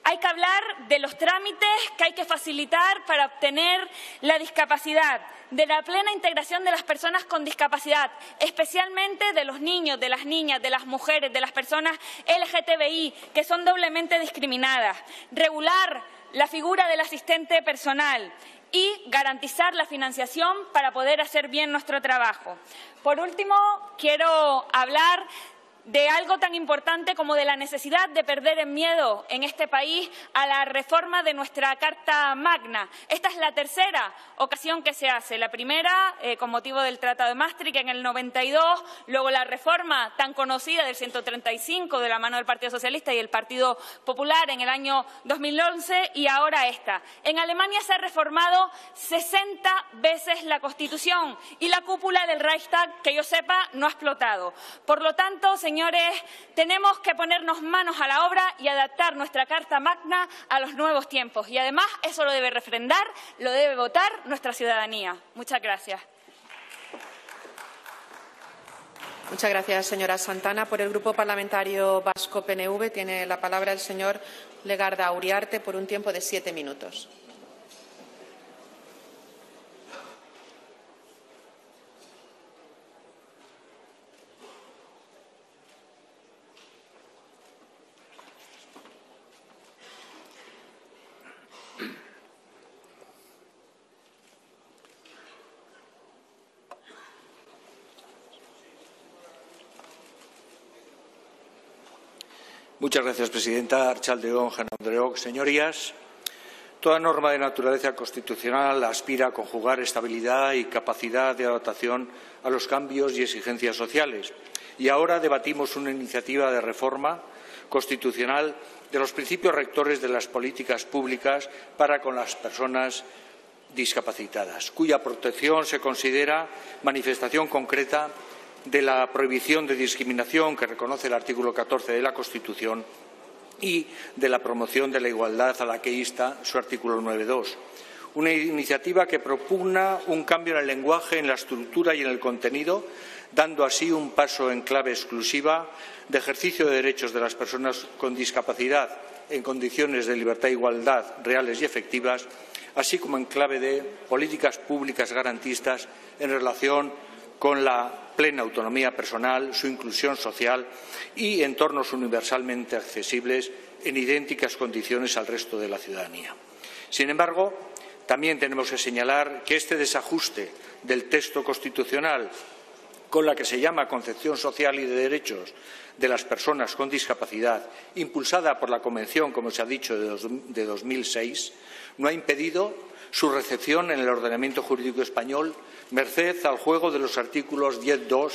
Hay que hablar de los trámites que hay que facilitar para obtener la discapacidad, de la plena integración de las personas con discapacidad, especialmente de los niños, de las niñas, de las mujeres, de las personas LGTBI, que son doblemente discriminadas. Regular la figura del asistente personal y garantizar la financiación para poder hacer bien nuestro trabajo. Por último, quiero hablar de algo tan importante como de la necesidad de perder el miedo en este país a la reforma de nuestra Carta Magna. Esta es la tercera ocasión que se hace. La primera, eh, con motivo del Tratado de Maastricht en el 92, luego la reforma tan conocida del 135 de la mano del Partido Socialista y el Partido Popular en el año 2011 y ahora esta. En Alemania se ha reformado 60 veces la Constitución y la cúpula del Reichstag, que yo sepa, no ha explotado. Por lo tanto, señores, tenemos que ponernos manos a la obra y adaptar nuestra Carta Magna a los nuevos tiempos. Y además eso lo debe refrendar, lo debe votar nuestra ciudadanía. Muchas gracias. Muchas gracias, señora Santana. Por el Grupo Parlamentario Vasco PNV tiene la palabra el señor Legarda Uriarte por un tiempo de siete minutos. Muchas gracias, presidenta. Archaldeón, Andreoc. Señorías, toda norma de naturaleza constitucional aspira a conjugar estabilidad y capacidad de adaptación a los cambios y exigencias sociales. Y ahora debatimos una iniciativa de reforma constitucional de los principios rectores de las políticas públicas para con las personas discapacitadas, cuya protección se considera manifestación concreta de la prohibición de discriminación que reconoce el artículo 14 de la Constitución y de la promoción de la igualdad a la que insta su artículo 9.2. Una iniciativa que propugna un cambio en el lenguaje, en la estructura y en el contenido, dando así un paso en clave exclusiva de ejercicio de derechos de las personas con discapacidad en condiciones de libertad e igualdad reales y efectivas, así como en clave de políticas públicas garantistas en relación con la plena autonomía personal, su inclusión social y entornos universalmente accesibles en idénticas condiciones al resto de la ciudadanía. Sin embargo, también tenemos que señalar que este desajuste del texto constitucional con la que se llama Concepción Social y de Derechos de las Personas con Discapacidad, impulsada por la Convención, como se ha dicho, de 2006, no ha impedido su recepción en el ordenamiento jurídico español merced al juego de los artículos 10.2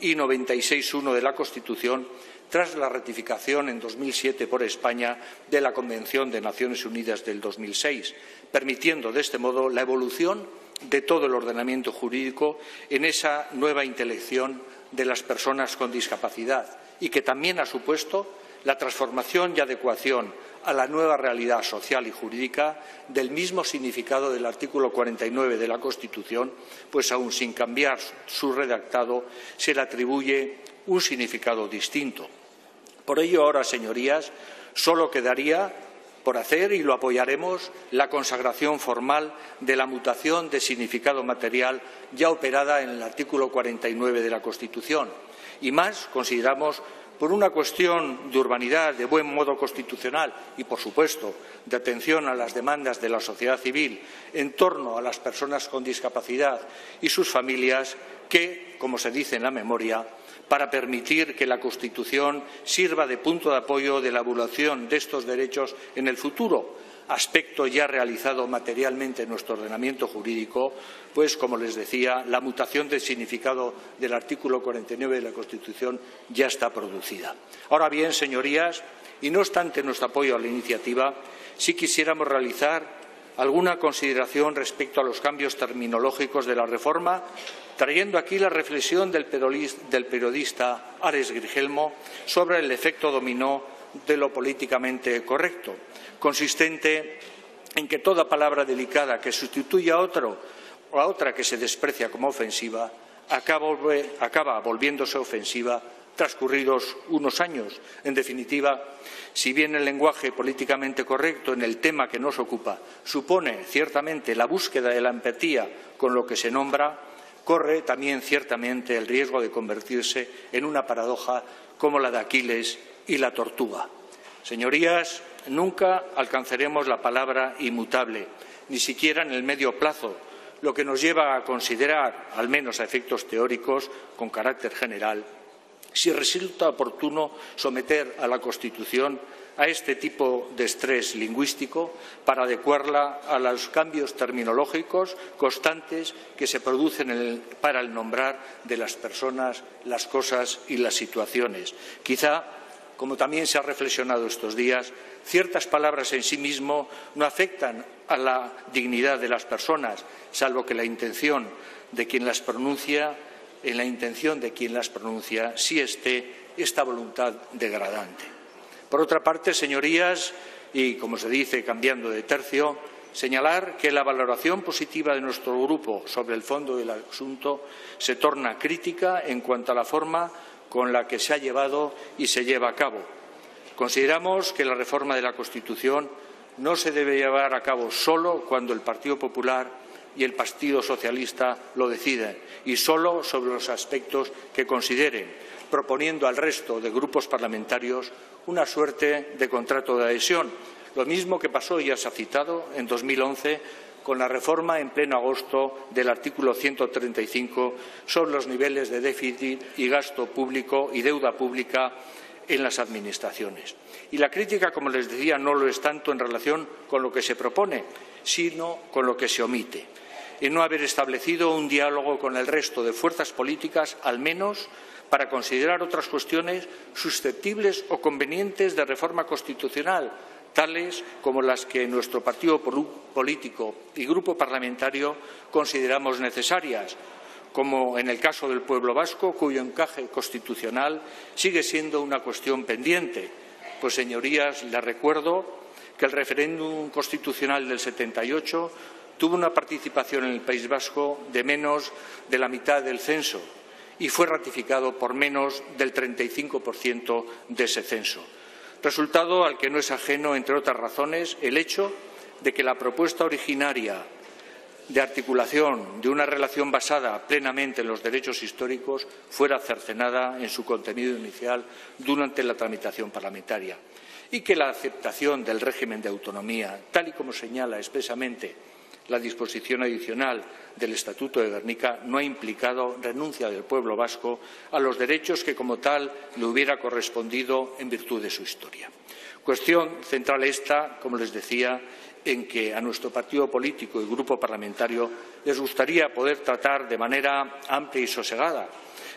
y 96.1 de la Constitución tras la ratificación en 2007 por España de la Convención de Naciones Unidas del 2006, permitiendo de este modo la evolución de todo el ordenamiento jurídico en esa nueva intelección de las personas con discapacidad y que también ha supuesto la transformación y adecuación a la nueva realidad social y jurídica del mismo significado del artículo 49 de la Constitución, pues aun sin cambiar su redactado se le atribuye un significado distinto. Por ello, ahora, señorías, solo quedaría por hacer, y lo apoyaremos, la consagración formal de la mutación de significado material ya operada en el artículo 49 de la Constitución. Y más, consideramos por una cuestión de urbanidad, de buen modo constitucional y, por supuesto, de atención a las demandas de la sociedad civil en torno a las personas con discapacidad y sus familias, que, como se dice en la memoria, para permitir que la Constitución sirva de punto de apoyo de la evaluación de estos derechos en el futuro, aspecto ya realizado materialmente en nuestro ordenamiento jurídico, pues, como les decía, la mutación del significado del artículo 49 de la Constitución ya está producida. Ahora bien, señorías, y no obstante nuestro apoyo a la iniciativa, sí quisiéramos realizar alguna consideración respecto a los cambios terminológicos de la reforma, trayendo aquí la reflexión del periodista Ares Grigelmo sobre el efecto dominó de lo políticamente correcto consistente en que toda palabra delicada que sustituya a otro o a otra que se desprecia como ofensiva acaba, volviéndose ofensiva transcurridos unos años. En definitiva, si bien el lenguaje políticamente correcto en el tema que nos ocupa supone ciertamente la búsqueda de la empatía con lo que se nombra, corre también ciertamente el riesgo de convertirse en una paradoja como la de Aquiles y la tortuga. Señorías, nunca alcanzaremos la palabra inmutable, ni siquiera en el medio plazo, lo que nos lleva a considerar, al menos a efectos teóricos, con carácter general, si resulta oportuno someter a la Constitución a este tipo de estrés lingüístico para adecuarla a los cambios terminológicos constantes que se producen para el nombrar de las personas, las cosas y las situaciones. Quizá como también se ha reflexionado estos días, ciertas palabras en sí mismo no afectan a la dignidad de las personas, salvo que la intención de quien las pronuncia, en la intención de quien las pronuncia, sí esté esta voluntad degradante. Por otra parte, señorías, y como se dice cambiando de tercio, señalar que la valoración positiva de nuestro grupo sobre el fondo del asunto se torna crítica en cuanto a la forma con la que se ha llevado y se lleva a cabo. Consideramos que la reforma de la Constitución no se debe llevar a cabo solo cuando el Partido Popular y el Partido Socialista lo deciden y solo sobre los aspectos que consideren, proponiendo al resto de grupos parlamentarios una suerte de contrato de adhesión, lo mismo que pasó, ya se ha citado, en 2011 con la reforma en pleno agosto del artículo 135 sobre los niveles de déficit y gasto público y deuda pública en las administraciones. Y la crítica, como les decía, no lo es tanto en relación con lo que se propone, sino con lo que se omite. En no haber establecido un diálogo con el resto de fuerzas políticas, al menos para considerar otras cuestiones susceptibles o convenientes de reforma constitucional, tales como las que nuestro partido político y grupo parlamentario consideramos necesarias, como en el caso del pueblo vasco, cuyo encaje constitucional sigue siendo una cuestión pendiente. Pues, señorías, les recuerdo que el referéndum constitucional del 78 tuvo una participación en el País Vasco de menos de la mitad del censo y fue ratificado por menos del 35% de ese censo resultado al que no es ajeno, entre otras razones, el hecho de que la propuesta originaria de articulación de una relación basada plenamente en los derechos históricos fuera cercenada en su contenido inicial durante la tramitación parlamentaria y que la aceptación del régimen de autonomía, tal y como señala expresamente La disposición adicional del Estatuto de Guernica no ha implicado renuncia del pueblo vasco a los derechos que como tal le hubiera correspondido en virtud de su historia. Cuestión central esta, como les decía, en que a nuestro partido político y grupo parlamentario les gustaría poder tratar de manera amplia y sosegada,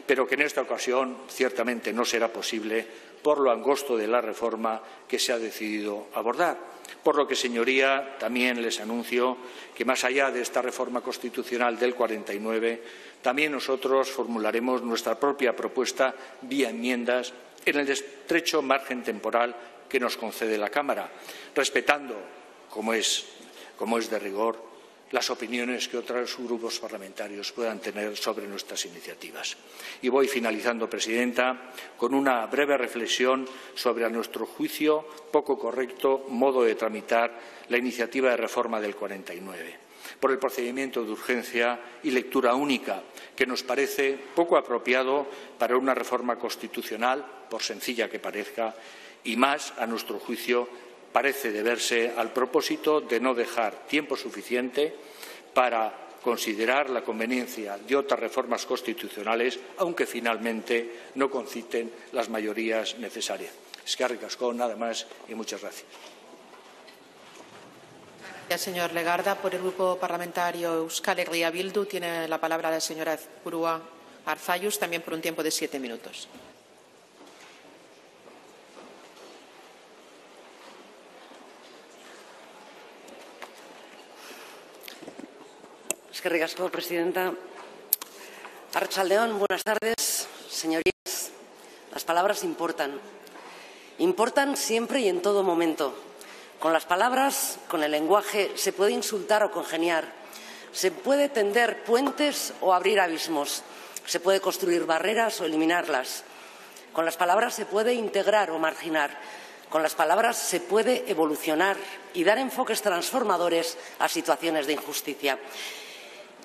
pero que en esta ocasión ciertamente no será posible por lo angosto de la reforma que se ha decidido abordar. Por lo que, señoría, también les anuncio que, más allá de esta reforma constitucional del 49, también nosotros formularemos nuestra propia propuesta vía enmiendas en el estrecho margen temporal que nos concede la Cámara, respetando como es, es de rigor, las opiniones que otros grupos parlamentarios puedan tener sobre nuestras iniciativas. Y voy finalizando, Presidenta, con una breve reflexión sobre, a nuestro juicio, poco correcto modo de tramitar la iniciativa de reforma del 49 por el procedimiento de urgencia y lectura única, que nos parece poco apropiado para una reforma constitucional, por sencilla que parezca, y más, a nuestro juicio, parece deberse al propósito de no dejar tiempo suficiente para considerar la conveniencia de otras reformas constitucionales, aunque finalmente no conciten las mayorías necesarias. Es que Cascón, nada más y muchas gracias. Gracias, señor Legarda. Por el Grupo Parlamentario Euskal Herria Bildu tiene la palabra la señora Purúa Arzayus, también por un tiempo de siete minutos. Que presidenta. Buenas tardes. Señorías, las palabras importan. Importan siempre y en todo momento. Con las palabras, con el lenguaje, se puede insultar o congeniar. Se puede tender puentes o abrir abismos. Se puede construir barreras o eliminarlas. Con las palabras se puede integrar o marginar. Con las palabras se puede evolucionar y dar enfoques transformadores a situaciones de injusticia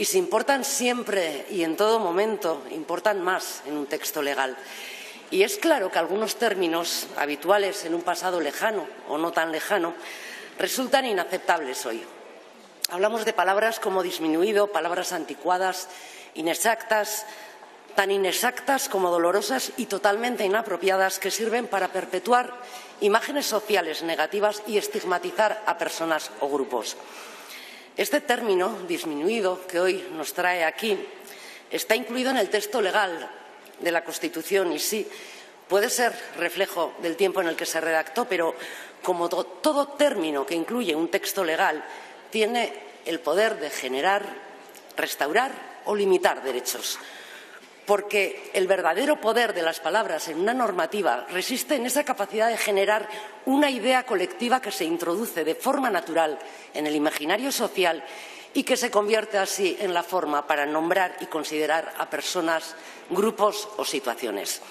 y se importan siempre y en todo momento, importan más en un texto legal. Y es claro que algunos términos habituales en un pasado lejano o no tan lejano resultan inaceptables hoy. Hablamos de palabras como disminuido, palabras anticuadas, inexactas, tan inexactas como dolorosas y totalmente inapropiadas que sirven para perpetuar imágenes sociales negativas y estigmatizar a personas o grupos. Este término disminuido que hoy nos trae aquí está incluido en el texto legal de la Constitución y sí, puede ser reflejo del tiempo en el que se redactó, pero como todo término que incluye un texto legal, tiene el poder de generar, restaurar o limitar derechos porque el verdadero poder de las palabras en una normativa resiste en esa capacidad de generar una idea colectiva que se introduce de forma natural en el imaginario social y que se convierte así en la forma para nombrar y considerar a personas, grupos o situaciones.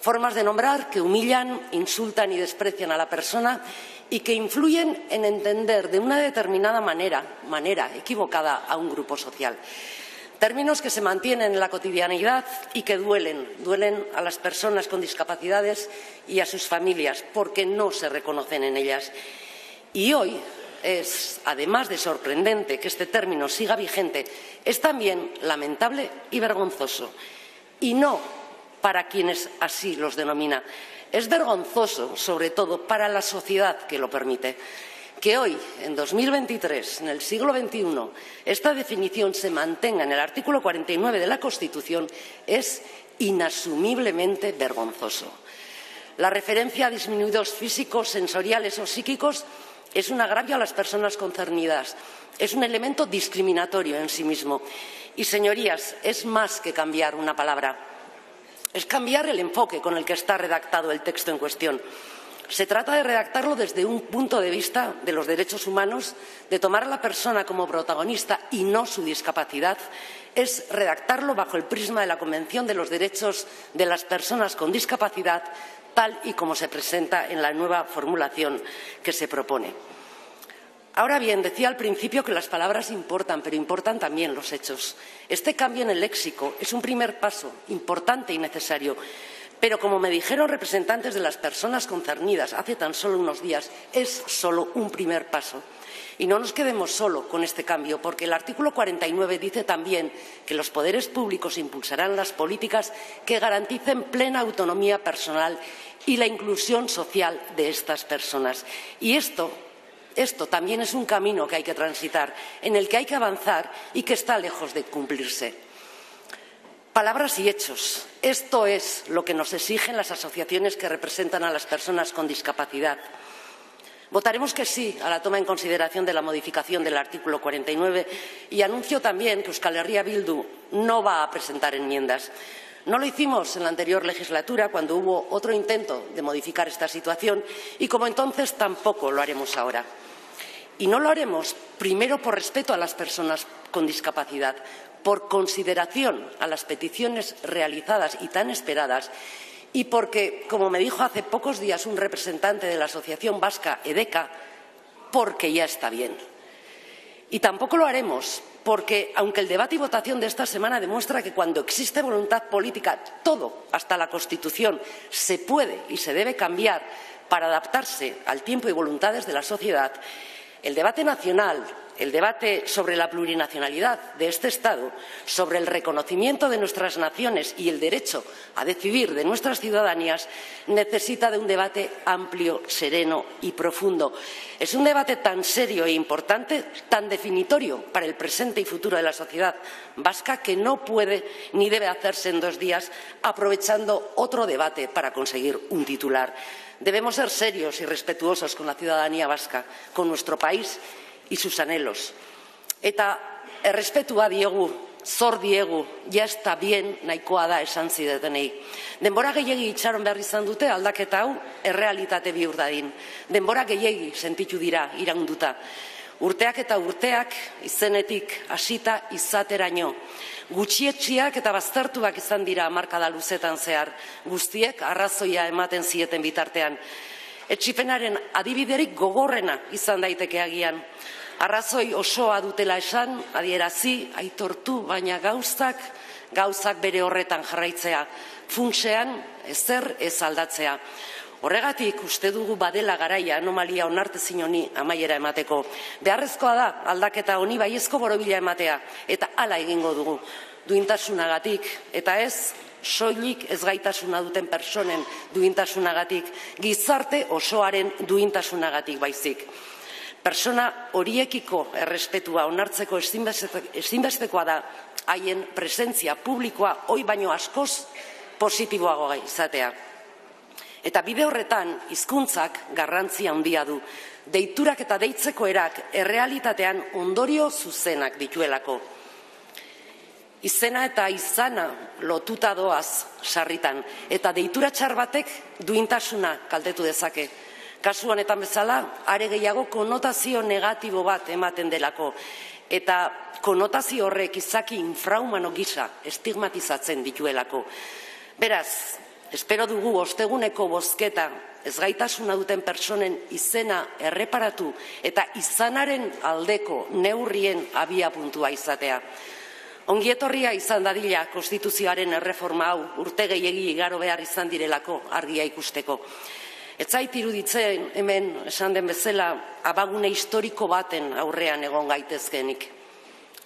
Formas de nombrar que humillan, insultan y desprecian a la persona y que influyen en entender de una determinada manera, manera equivocada, a un grupo social. Términos que se mantienen en la cotidianidad y que duelen, duelen a las personas con discapacidades y a sus familias porque no se reconocen en ellas. Y hoy es, además de sorprendente que este término siga vigente, es también lamentable y vergonzoso. Y no para quienes así los denomina. Es vergonzoso, sobre todo, para la sociedad que lo permite. Que hoy, en 2023, en el siglo XXI, esta definición se mantenga en el artículo 49 de la Constitución es inasumiblemente vergonzoso. La referencia a disminuidos físicos, sensoriales o psíquicos es un agravio a las personas concernidas, es un elemento discriminatorio en sí mismo. Y, señorías, es más que cambiar una palabra, es cambiar el enfoque con el que está redactado el texto en cuestión. Se trata de redactarlo desde un punto de vista de los derechos humanos, de tomar a la persona como protagonista y no su discapacidad, es redactarlo bajo el prisma de la Convención de los Derechos de las Personas con Discapacidad, tal y como se presenta en la nueva formulación que se propone. Ahora bien, decía al principio que las palabras importan, pero importan también los hechos. Este cambio en el léxico es un primer paso importante y necesario Pero, como me dijeron representantes de las personas concernidas hace tan solo unos días, es solo un primer paso. Y no nos quedemos solo con este cambio, porque el artículo 49 dice también que los poderes públicos impulsarán las políticas que garanticen plena autonomía personal y la inclusión social de estas personas. Y esto, esto también es un camino que hay que transitar, en el que hay que avanzar y que está lejos de cumplirse. Palabras y hechos. Esto es lo que nos exigen las asociaciones que representan a las personas con discapacidad. Votaremos que sí a la toma en consideración de la modificación del artículo 49 y anuncio también que Euskal Herria Bildu no va a presentar enmiendas. No lo hicimos en la anterior legislatura, cuando hubo otro intento de modificar esta situación, y como entonces tampoco lo haremos ahora. Y no lo haremos, primero, por respeto a las personas con discapacidad, por consideración a las peticiones realizadas y tan esperadas, y porque, como me dijo hace pocos días un representante de la Asociación Vasca EDECA, porque ya está bien. Y tampoco lo haremos porque, aunque el debate y votación de esta semana demuestra que cuando existe voluntad política, todo, hasta la Constitución, se puede y se debe cambiar para adaptarse al tiempo y voluntades de la sociedad, el debate nacional el debate sobre la plurinacionalidad de este Estado, sobre el reconocimiento de nuestras naciones y el derecho a decidir de nuestras ciudadanías, necesita de un debate amplio, sereno y profundo. Es un debate tan serio e importante, tan definitorio para el presente y futuro de la sociedad vasca, que no puede ni debe hacerse en dos días aprovechando otro debate para conseguir un titular. Debemos ser serios y respetuosos con la ciudadanía vasca, con nuestro país y sus anhelos. Eta errespetua diegu, zor diegu, ja está bien nahikoa da esan zidetenei. Denbora gehiegi itxaron behar izan dute aldaketa hau errealitate bihur dadin. Denbora gehiegi sentitu dira iraunduta. Urteak eta urteak izenetik hasita izateraino. Gutxietxiak eta baztertuak izan dira markada luzetan zehar. Guztiek arrazoia ematen zieten bitartean. Etxipenaren adibiderik gogorrena izan daiteke agian. Arrazoi osoa dutela esan, adierazi, aitortu, baina gauzak, gauzak bere horretan jarraitzea. Funtsean, ezer ez aldatzea. Horregatik uste dugu badela garaia anomalia onarte zinoni amaiera emateko. Beharrezkoa da aldaketa honi baiezko borobila ematea eta hala egingo dugu duintasunagatik eta ez soilik ez gaitasuna duten personen duintasunagatik, gizarte osoaren duintasunagatik baizik. Persona horiekiko errespetua onartzeko ezinbestekoa da haien presentzia publikoa hoi baino askoz positiboago izatea. Eta bide horretan hizkuntzak garrantzia handia du. Deiturak eta deitzeko erak errealitatean ondorio zuzenak dituelako izena eta izana lotuta doaz sarritan eta deitura txar batek duintasuna kaltetu dezake. Kasu honetan bezala, are gehiago konotazio negatibo bat ematen delako eta konotazio horrek izaki infraumano gisa estigmatizatzen dituelako. Beraz, espero dugu osteguneko bozketa ezgaitasuna duten personen izena erreparatu eta izanaren aldeko neurrien abia puntua izatea. Ongietorria izan dadila konstituzioaren erreforma hau urte gehiegi igaro behar izan direlako argia ikusteko. Ez zait iruditzen hemen esan den bezala abagune historiko baten aurrean egon gaitezkenik.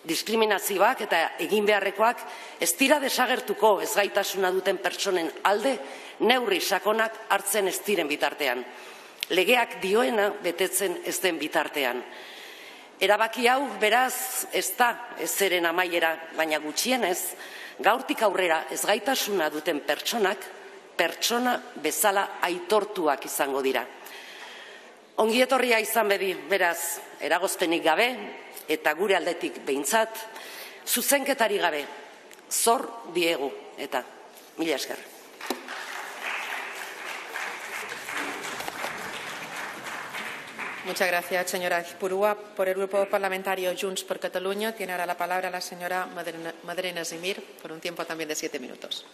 Diskriminazioak eta egin beharrekoak ez dira desagertuko ez gaitasuna duten pertsonen alde neurri sakonak hartzen ez diren bitartean. Legeak dioena betetzen ez den bitartean. Erabaki hau beraz ez da ez zeren amaiera, baina gutxienez, gaurtik aurrera ez gaitasuna duten pertsonak, pertsona bezala aitortuak izango dira. Ongietorria izan bedi, beraz, eragoztenik gabe, eta gure aldetik behintzat, zuzenketari gabe, zor diegu, eta mila esker. Muchas gracias, señora Purúa. Por el Grupo Parlamentario Junts por Cataluña tiene ahora la palabra la señora Madrena Zimir por un tiempo también de siete minutos.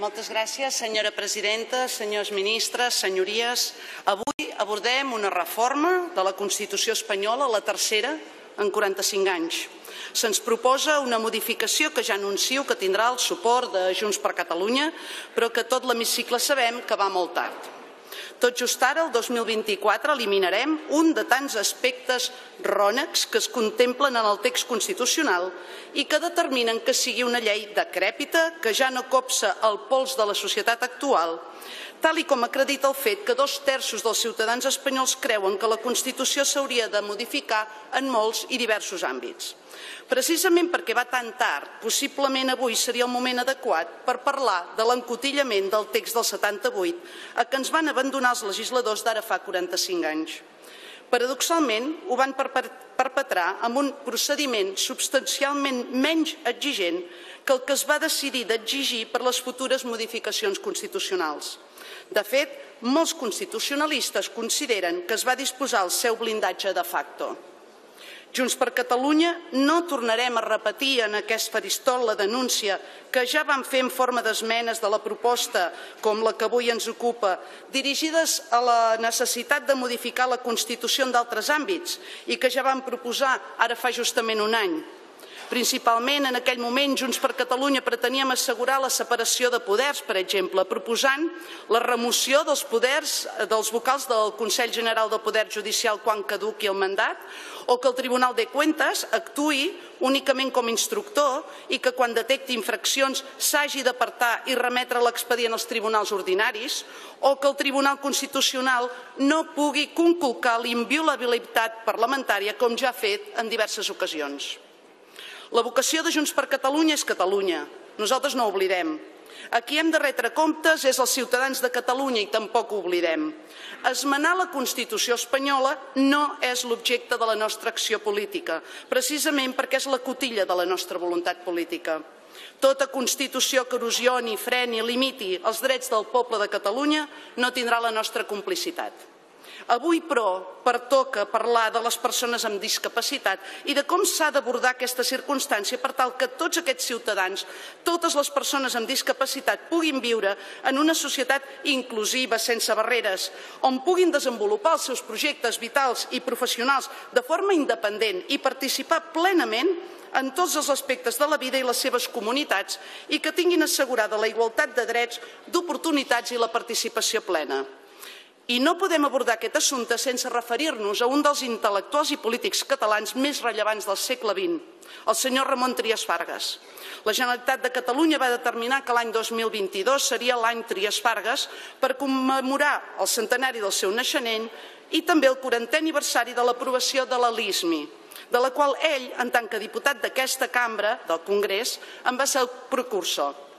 Moltes gràcies, senyora presidenta, senyors ministres, senyories. Avui abordem una reforma de la Constitució espanyola, la tercera, en 45 anys. Se'ns proposa una modificació que ja anuncio que tindrà el suport de Junts per Catalunya, però que tot l'hemicicle sabem que va molt tard. Tot just ara, el 2024, eliminarem un de tants aspectes rònecs que es contemplen en el text constitucional i que determinen que sigui una llei decrèpita, que ja no copsa el pols de la societat actual tal i com acredita el fet que dos terços dels ciutadans espanyols creuen que la Constitució s'hauria de modificar en molts i diversos àmbits. Precisament perquè va tan tard, possiblement avui seria el moment adequat per parlar de l'encotillament del text del 78 a què ens van abandonar els legisladors d'ara fa 45 anys. Paradoxalment, ho van perpetrar amb un procediment substancialment menys exigent que el que es va decidir d'exigir per les futures modificacions constitucionals. De fet, molts constitucionalistes consideren que es va disposar el seu blindatge de facto. Junts per Catalunya no tornarem a repetir en aquest faristol la denúncia que ja vam fer en forma d'esmenes de la proposta, com la que avui ens ocupa, dirigides a la necessitat de modificar la Constitució en d'altres àmbits i que ja vam proposar ara fa justament un any. Principalment en aquell moment Junts per Catalunya preteníem assegurar la separació de poders, per exemple, proposant la remoció dels poders dels vocals del Consell General del Poder Judicial quan caduqui el mandat o que el Tribunal de Cuentas actui únicament com a instructor i que quan detecti infraccions s'hagi d'apartar i remetre l'expedient als tribunals ordinaris o que el Tribunal Constitucional no pugui conculcar l'inviolabilitat parlamentària com ja ha fet en diverses ocasions. La vocació de Junts per Catalunya és Catalunya. Nosaltres no oblidem. A qui hem de retre comptes és als ciutadans de Catalunya i tampoc ho oblidem. Esmenar la Constitució espanyola no és l'objecte de la nostra acció política, precisament perquè és la cotilla de la nostra voluntat política. Tota Constitució que erosioni, freni, limiti els drets del poble de Catalunya no tindrà la nostra complicitat. Avui, però, pertoca parlar de les persones amb discapacitat i de com s'ha d'abordar aquesta circumstància per tal que tots aquests ciutadans, totes les persones amb discapacitat puguin viure en una societat inclusiva, sense barreres, on puguin desenvolupar els seus projectes vitals i professionals de forma independent i participar plenament en tots els aspectes de la vida i les seves comunitats i que tinguin assegurada la igualtat de drets, d'oportunitats i la participació plena. I no podem abordar aquest assumpte sense referir-nos a un dels intel·lectuals i polítics catalans més rellevants del segle XX, el senyor Ramon Trias Fargas. La Generalitat de Catalunya va determinar que l'any 2022 seria l'any Trias Fargas per commemorar el centenari del seu naixement i també el 40è aniversari de l'aprovació de la LISMI, de la qual ell, en tant que diputat d'aquesta cambra, del Congrés, en va ser el precursor.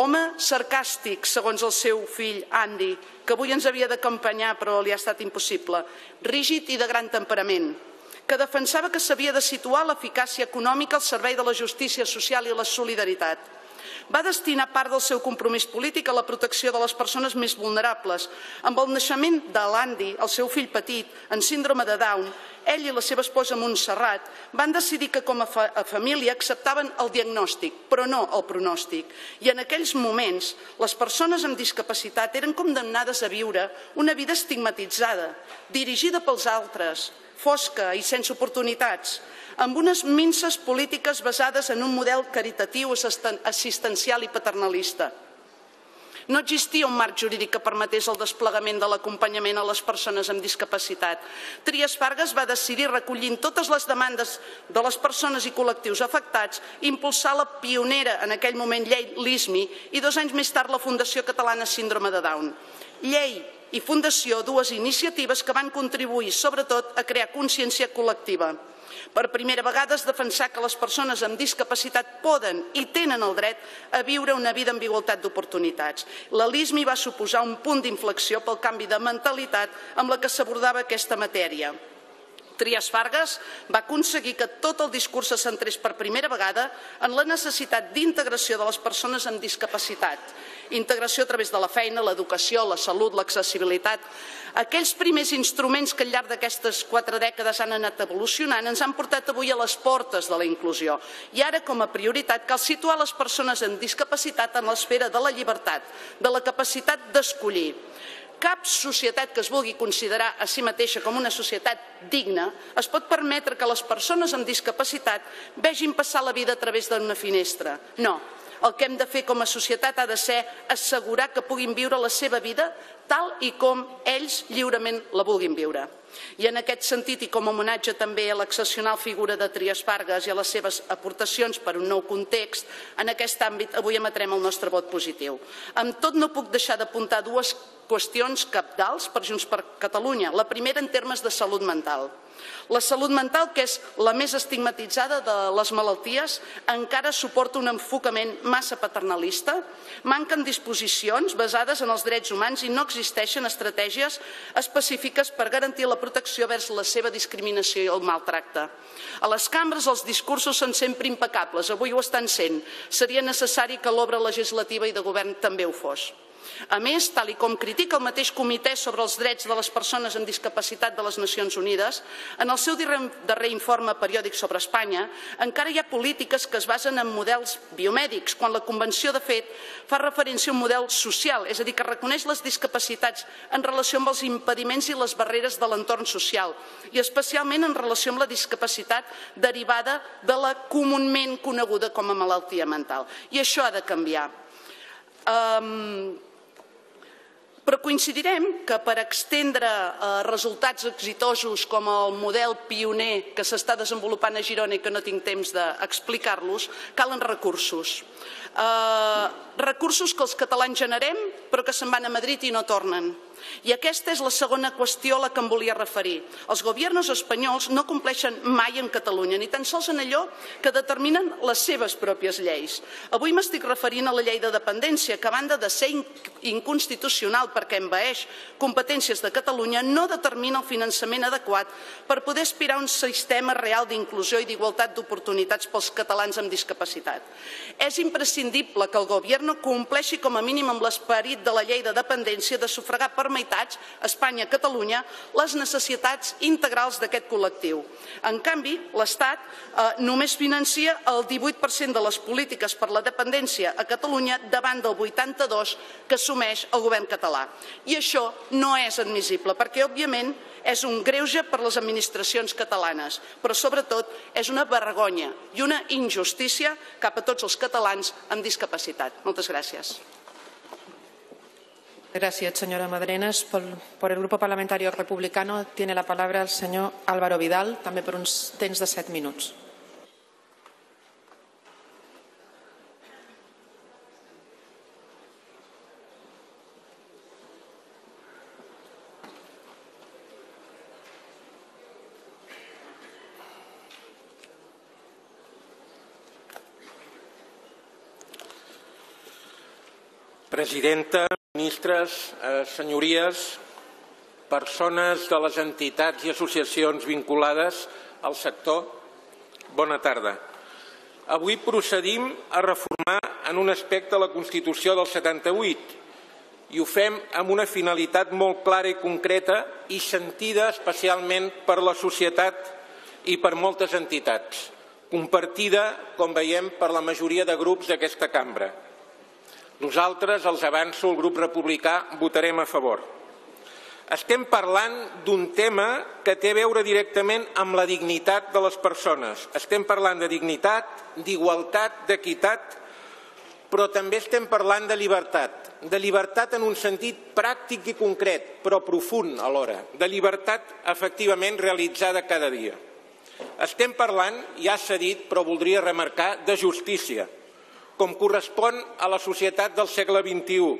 Home sarcàstic, segons el seu fill Andy, que avui ens havia d'acompanyar però li ha estat impossible, rígid i de gran temperament, que defensava que s'havia de situar l'eficàcia econòmica al servei de la justícia social i la solidaritat va destinar part del seu compromís polític a la protecció de les persones més vulnerables. Amb el naixement de l'Andy, el seu fill petit, en síndrome de Down, ell i la seva esposa Montserrat van decidir que com a, fa a família acceptaven el diagnòstic, però no el pronòstic. I en aquells moments les persones amb discapacitat eren condemnades a viure una vida estigmatitzada, dirigida pels altres, fosca i sense oportunitats, amb unes minces polítiques basades en un model caritatiu, assistencial i paternalista. No existia un marc jurídic que permetés el desplegament de l'acompanyament a les persones amb discapacitat. Trias Fargas va decidir, recollint totes les demandes de les persones i col·lectius afectats, impulsar la pionera en aquell moment llei LISMI i dos anys més tard la Fundació Catalana Síndrome de Down. Llei i Fundació, dues iniciatives que van contribuir sobretot a crear consciència col·lectiva. Per primera vegada es defensar que les persones amb discapacitat poden i tenen el dret a viure una vida amb igualtat d'oportunitats. La LISMI va suposar un punt d'inflexió pel canvi de mentalitat amb la que s'abordava aquesta matèria. Trias Fargas va aconseguir que tot el discurs se centrés per primera vegada en la necessitat d'integració de les persones amb discapacitat. Integració a través de la feina, l'educació, la salut, l'accessibilitat. Aquells primers instruments que al llarg d'aquestes quatre dècades han anat evolucionant ens han portat avui a les portes de la inclusió. I ara, com a prioritat, cal situar les persones amb discapacitat en l'esfera de la llibertat, de la capacitat d'escollir. cap societat que es vulgui considerar a si mateixa com una societat digna es pot permetre que les persones amb discapacitat vegin passar la vida a través d'una finestra. No, el que hem de fer com a societat ha de ser assegurar que puguin viure la seva vida tal i com ells lliurement la vulguin viure. I en aquest sentit, i com a homenatge també a l'excepcional figura de Trias Fargas i a les seves aportacions per un nou context, en aquest àmbit avui emetrem el nostre vot positiu. Amb tot no puc deixar d'apuntar dues qüestions capdals per Junts per Catalunya. La primera en termes de salut mental. La salut mental, que és la més estigmatitzada de les malalties, encara suporta un enfocament massa paternalista, manquen disposicions basades en els drets humans i no existeixen estratègies específiques per garantir la protecció vers la seva discriminació i el maltracte. A les cambres els discursos són sempre impecables, avui ho estan sent. Seria necessari que l'obra legislativa i de govern també ho fos. A més, tal i com critica el mateix Comitè sobre els Drets de les Persones amb Discapacitat de les Nacions Unides, en el seu darrer informe periòdic sobre Espanya, encara hi ha polítiques que es basen en models biomèdics, quan la Convenció, de fet, fa referència a un model social, és a dir, que reconeix les discapacitats en relació amb els impediments i les barreres de l'entorn social, i especialment en relació amb la discapacitat derivada de la comunament coneguda com a malaltia mental. I això ha de canviar. Um, però coincidirem que per extendre eh, resultats exitosos com el model pioner que s'està desenvolupant a Girona i que no tinc temps d'explicar-los, calen recursos. Eh, recursos que els catalans generem però que se'n van a Madrid i no tornen. I aquesta és la segona qüestió a la que em volia referir. Els governs espanyols no compleixen mai en Catalunya, ni tan sols en allò que determinen les seves pròpies lleis. Avui m'estic referint a la llei de dependència, que a banda de ser inconstitucional perquè envaeix competències de Catalunya, no determina el finançament adequat per poder aspirar a un sistema real d'inclusió i d'igualtat d'oportunitats pels catalans amb discapacitat. És imprescindible que el govern compleixi com a mínim amb l'esperit de la llei de dependència de sufragar per meitats, Espanya, Catalunya, les necessitats integrals d'aquest col·lectiu. En canvi, l'Estat eh, només financia el 18% de les polítiques per la dependència a Catalunya davant del 82% que assumeix el govern català. I això no és admissible, perquè, òbviament, és un greuge per les administracions catalanes, però sobretot és una vergonya i una injustícia cap a tots els catalans amb discapacitat. Moltes gràcies. Gracias, señora Madrenas. Por, por, el Grupo Parlamentario Republicano tiene la palabra el señor Álvaro Vidal, també per uns temps de set minuts. Presidenta, ministres, eh, senyories, persones de les entitats i associacions vinculades al sector, bona tarda. Avui procedim a reformar en un aspecte la Constitució del 78 i ho fem amb una finalitat molt clara i concreta i sentida especialment per la societat i per moltes entitats, compartida, com veiem, per la majoria de grups d'aquesta cambra. Nosaltres, els avanço, el grup republicà, votarem a favor. Estem parlant d'un tema que té a veure directament amb la dignitat de les persones. Estem parlant de dignitat, d'igualtat, d'equitat, però també estem parlant de llibertat. De llibertat en un sentit pràctic i concret, però profund alhora. De llibertat efectivament realitzada cada dia. Estem parlant, ja s'ha dit, però voldria remarcar, de justícia com correspon a la societat del segle XXI,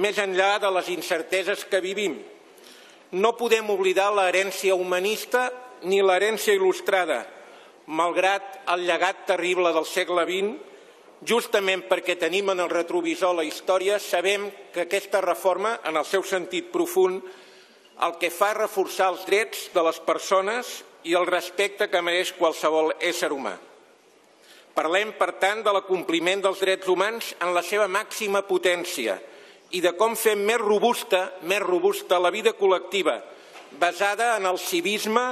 més enllà de les incerteses que vivim. No podem oblidar l'herència humanista ni l'herència il·lustrada, malgrat el llegat terrible del segle XX, justament perquè tenim en el retrovisor la història, sabem que aquesta reforma, en el seu sentit profund, el que fa reforçar els drets de les persones i el respecte que mereix qualsevol ésser humà. Parlem, per tant, de l'acompliment dels drets humans en la seva màxima potència i de com fem més robusta, més robusta la vida col·lectiva, basada en el civisme,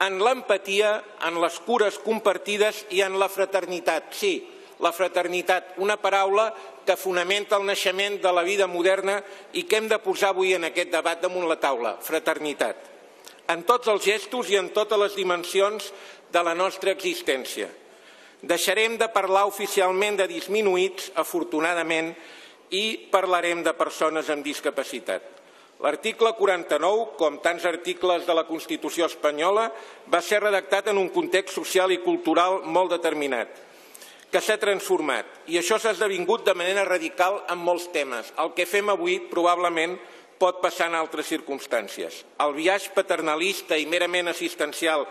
en l'empatia, en les cures compartides i en la fraternitat. Sí, la fraternitat, una paraula que fonamenta el naixement de la vida moderna i que hem de posar avui en aquest debat damunt la taula, fraternitat. En tots els gestos i en totes les dimensions de la nostra existència. Deixarem de parlar oficialment de disminuïts, afortunadament, i parlarem de persones amb discapacitat. L'article 49, com tants articles de la Constitució espanyola, va ser redactat en un context social i cultural molt determinat, que s'ha transformat, i això s'ha esdevingut de manera radical en molts temes. El que fem avui probablement pot passar en altres circumstàncies. El viatge paternalista i merament assistencial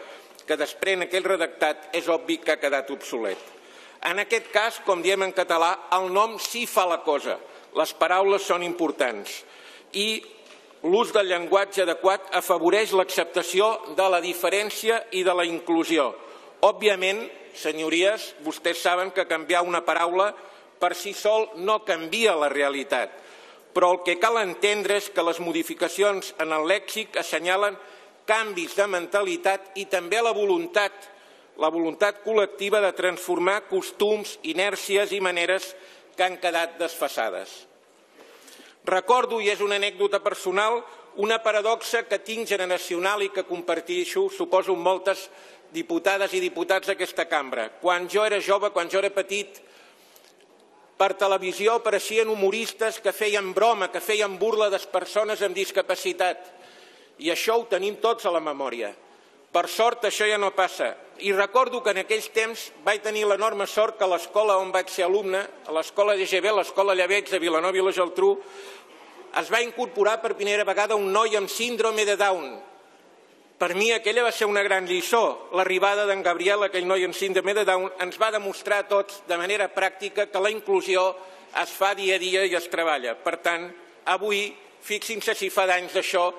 que desprèn aquell redactat és obvi que ha quedat obsolet. En aquest cas, com diem en català, el nom sí fa la cosa. Les paraules són importants i l'ús del llenguatge adequat afavoreix l'acceptació de la diferència i de la inclusió. Òbviament, senyories, vostès saben que canviar una paraula per si sol no canvia la realitat, però el que cal entendre és que les modificacions en el lèxic assenyalen canvis de mentalitat i també la voluntat, la voluntat col·lectiva de transformar costums, inèrcies i maneres que han quedat desfasades. Recordo, i és una anècdota personal, una paradoxa que tinc generacional i que comparteixo, suposo, amb moltes diputades i diputats d'aquesta cambra. Quan jo era jove, quan jo era petit, per televisió apareixien humoristes que feien broma, que feien burla de persones amb discapacitat i això ho tenim tots a la memòria. Per sort, això ja no passa. I recordo que en aquells temps vaig tenir l'enorme sort que l'escola on vaig ser alumne, a l'escola de GB, l'escola Llevecs de Vilanova i la Geltrú, es va incorporar per primera vegada un noi amb síndrome de Down. Per mi aquella va ser una gran lliçó. L'arribada d'en Gabriel, aquell noi amb síndrome de Down, ens va demostrar a tots de manera pràctica que la inclusió es fa dia a dia i es treballa. Per tant, avui, fixin-se si fa d'anys d'això,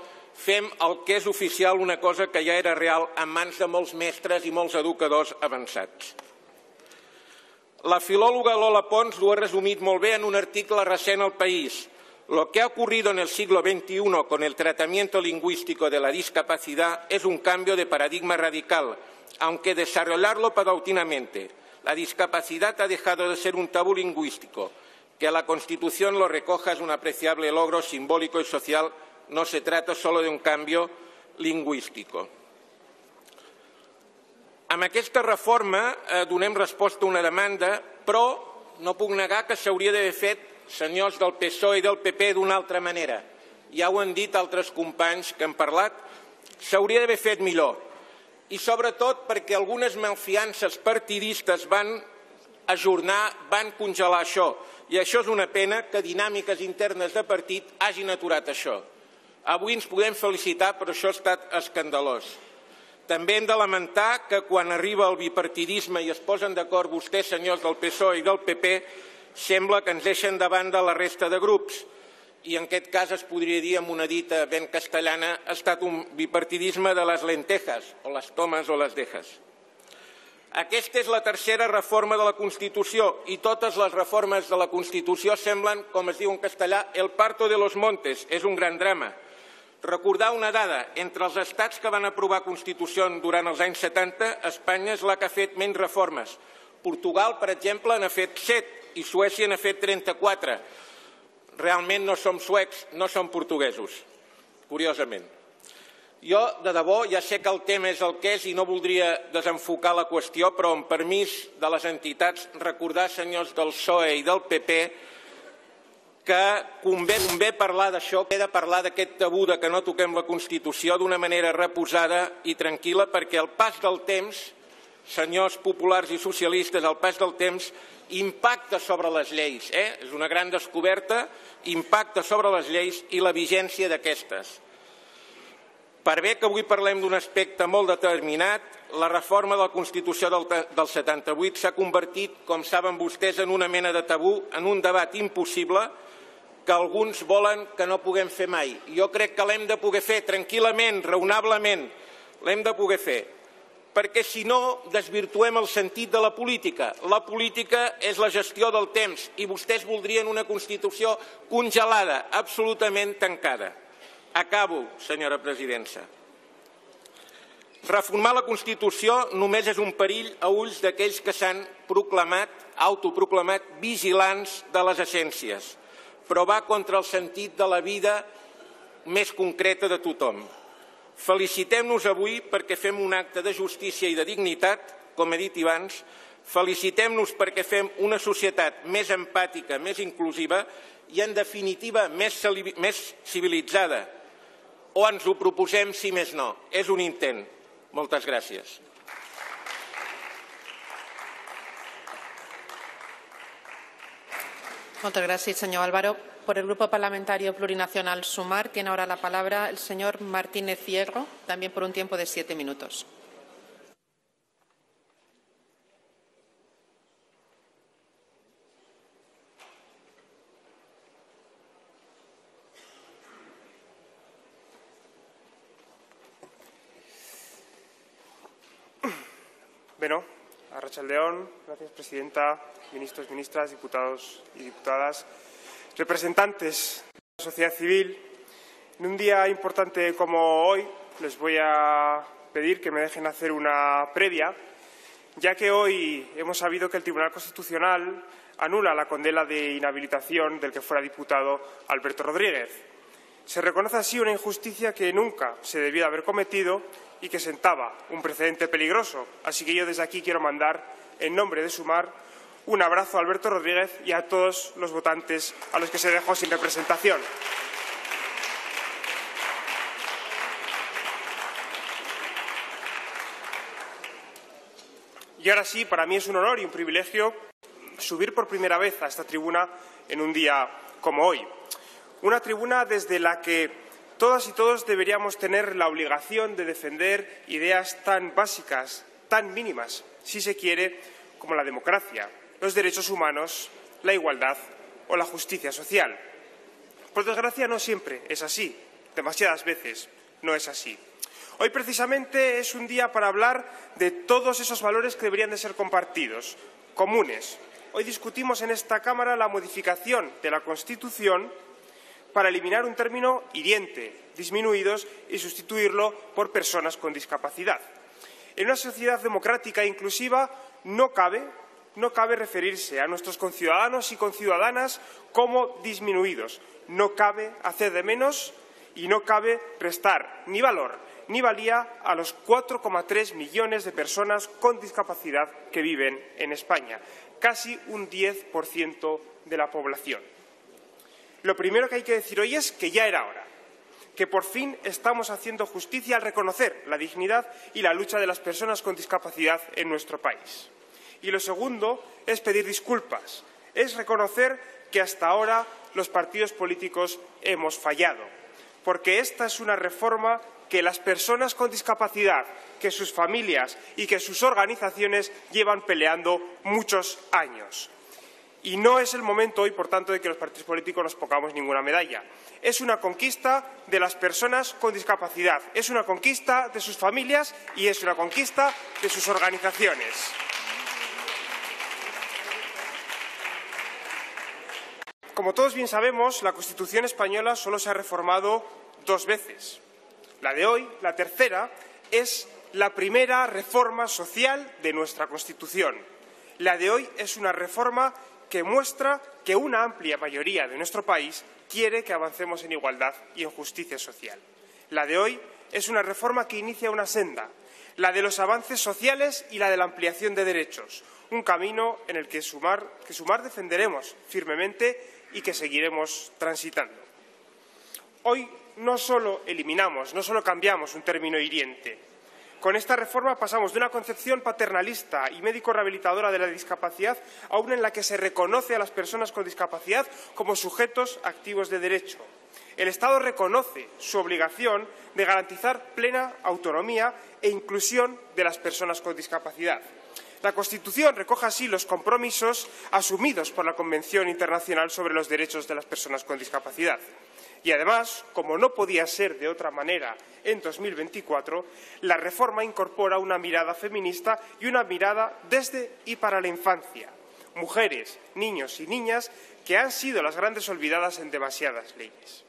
fem el que és oficial una cosa que ja era real en mans de molts mestres i molts educadors avançats. La filòloga Lola Pons ho ha resumit molt bé en un article recent al País. Lo que ha ocurrido en el siglo XXI con el tratamiento lingüístico de la discapacidad es un cambio de paradigma radical, aunque desarrollarlo paulatinamente. La discapacidad ha dejado de ser un tabú lingüístico. Que la Constitución lo recoja es un apreciable logro simbólico y social no se trata solo de un canvi lingüístic. Amb aquesta reforma eh, donem resposta a una demanda, però no puc negar que s'hauria d'haver fet, senyors del PSOE i del PP, d'una altra manera. Ja ho han dit altres companys que han parlat, s'hauria d'haver fet millor. I sobretot perquè algunes malfiances partidistes van ajornar, van congelar això. I això és una pena que dinàmiques internes de partit hagin aturat això. Avui ens podem felicitar, però això ha estat escandalós. També hem de lamentar que quan arriba el bipartidisme i es posen d'acord vostès, senyors del PSOE i del PP, sembla que ens deixen de la resta de grups. I en aquest cas es podria dir amb una dita ben castellana, ha estat un bipartidisme de les lentejas, o les tomes o les dejas. Aquesta és la tercera reforma de la Constitució i totes les reformes de la Constitució semblen, com es diu en castellà, el parto de los montes. És un gran drama. Recordar una dada, entre els estats que van aprovar Constitució durant els anys 70, Espanya és la que ha fet menys reformes. Portugal, per exemple, n'ha fet 7 i Suècia n'ha fet 34. Realment no som suecs, no som portuguesos, curiosament. Jo, de debò, ja sé que el tema és el que és i no voldria desenfocar la qüestió, però amb permís de les entitats, recordar, senyors del PSOE i del PP, que convé, convé parlar d'això, he de parlar d'aquest tabú de que no toquem la Constitució d'una manera reposada i tranquil·la perquè el pas del temps, senyors populars i socialistes, el pas del temps impacta sobre les lleis. Eh? És una gran descoberta, impacta sobre les lleis i la vigència d'aquestes. Per bé que avui parlem d'un aspecte molt determinat, la reforma de la Constitució del, del 78 s'ha convertit, com saben vostès, en una mena de tabú, en un debat impossible, que alguns volen que no puguem fer mai. Jo crec que l'hem de poder fer tranquil·lament, raonablement, l'hem de poder fer, perquè si no desvirtuem el sentit de la política. La política és la gestió del temps i vostès voldrien una Constitució congelada, absolutament tancada. Acabo, senyora presidenta. Reformar la Constitució només és un perill a ulls d'aquells que s'han proclamat autoproclamat vigilants de les essències, però va contra el sentit de la vida més concreta de tothom. Felicitem-nos avui perquè fem un acte de justícia i de dignitat, com he dit abans, felicitem-nos perquè fem una societat més empàtica, més inclusiva i, en definitiva, més, més civilitzada. O ens ho proposem, si més no. És un intent. Moltes gràcies. Muchas gracias, señor Álvaro. Por el Grupo Parlamentario Plurinacional Sumar tiene ahora la palabra el señor Martínez Fierro, también por un tiempo de siete minutos. Bueno, León, gracias Presidenta, ministros, ministras, diputados y diputadas, representantes de la sociedad civil. En un día importante como hoy les voy a pedir que me dejen hacer una previa, ya que hoy hemos sabido que el Tribunal Constitucional anula la condena de inhabilitación del que fuera diputado Alberto Rodríguez. Se reconoce así una injusticia que nunca se debía haber cometido y que sentaba un precedente peligroso. Así que yo desde aquí quiero mandar, en nombre de Sumar, un abrazo a Alberto Rodríguez y a todos los votantes a los que se dejó sin representación. Y ahora sí, para mí es un honor y un privilegio subir por primera vez a esta tribuna en un día como hoy. Una tribuna desde la que Todas y todos deberíamos tener la obligación de defender ideas tan básicas, tan mínimas, si se quiere, como la democracia, los derechos humanos, la igualdad o la justicia social. Por desgracia, no siempre es así. Demasiadas veces no es así. Hoy precisamente es un día para hablar de todos esos valores que deberían de ser compartidos, comunes. Hoy discutimos en esta Cámara la modificación de la Constitución para eliminar un término hiriente, disminuidos, y sustituirlo por personas con discapacidad. En una sociedad democrática e inclusiva no cabe, no cabe referirse a nuestros conciudadanos y conciudadanas como disminuidos. No cabe hacer de menos y no cabe restar ni valor ni valía a los 4,3 millones de personas con discapacidad que viven en España, casi un 10% de la población. Lo primero que hay que decir hoy es que ya era hora, que por fin estamos haciendo justicia al reconocer la dignidad y la lucha de las personas con discapacidad en nuestro país. Y lo segundo es pedir disculpas, es reconocer que hasta ahora los partidos políticos hemos fallado, porque esta es una reforma que las personas con discapacidad, que sus familias y que sus organizaciones llevan peleando muchos años. Y no es el momento hoy, por tanto, de que los partidos políticos nos pongamos ninguna medalla. Es una conquista de las personas con discapacidad, es una conquista de sus familias y es una conquista de sus organizaciones. Como todos bien sabemos, la Constitución española solo se ha reformado dos veces. La de hoy, la tercera, es la primera reforma social de nuestra Constitución. La de hoy es una reforma que muestra que una amplia mayoría de nuestro país quiere que avancemos en igualdad y en justicia social. La de hoy es una reforma que inicia una senda, la de los avances sociales y la de la ampliación de derechos, un camino en el que Sumar, que Sumar defenderemos firmemente y que seguiremos transitando. Hoy no solo eliminamos, no solo cambiamos un término hiriente, con esta reforma pasamos de una concepción paternalista y médico-rehabilitadora de la discapacidad a una en la que se reconoce a las personas con discapacidad como sujetos activos de derecho. El Estado reconoce su obligación de garantizar plena autonomía e inclusión de las personas con discapacidad. La Constitución recoge así los compromisos asumidos por la Convención Internacional sobre los Derechos de las Personas con Discapacidad. Y además, como no podía ser de otra manera en 2024, la reforma incorpora una mirada feminista y una mirada desde y para la infancia. Mujeres, niños y niñas que han sido las grandes olvidadas en demasiadas leyes.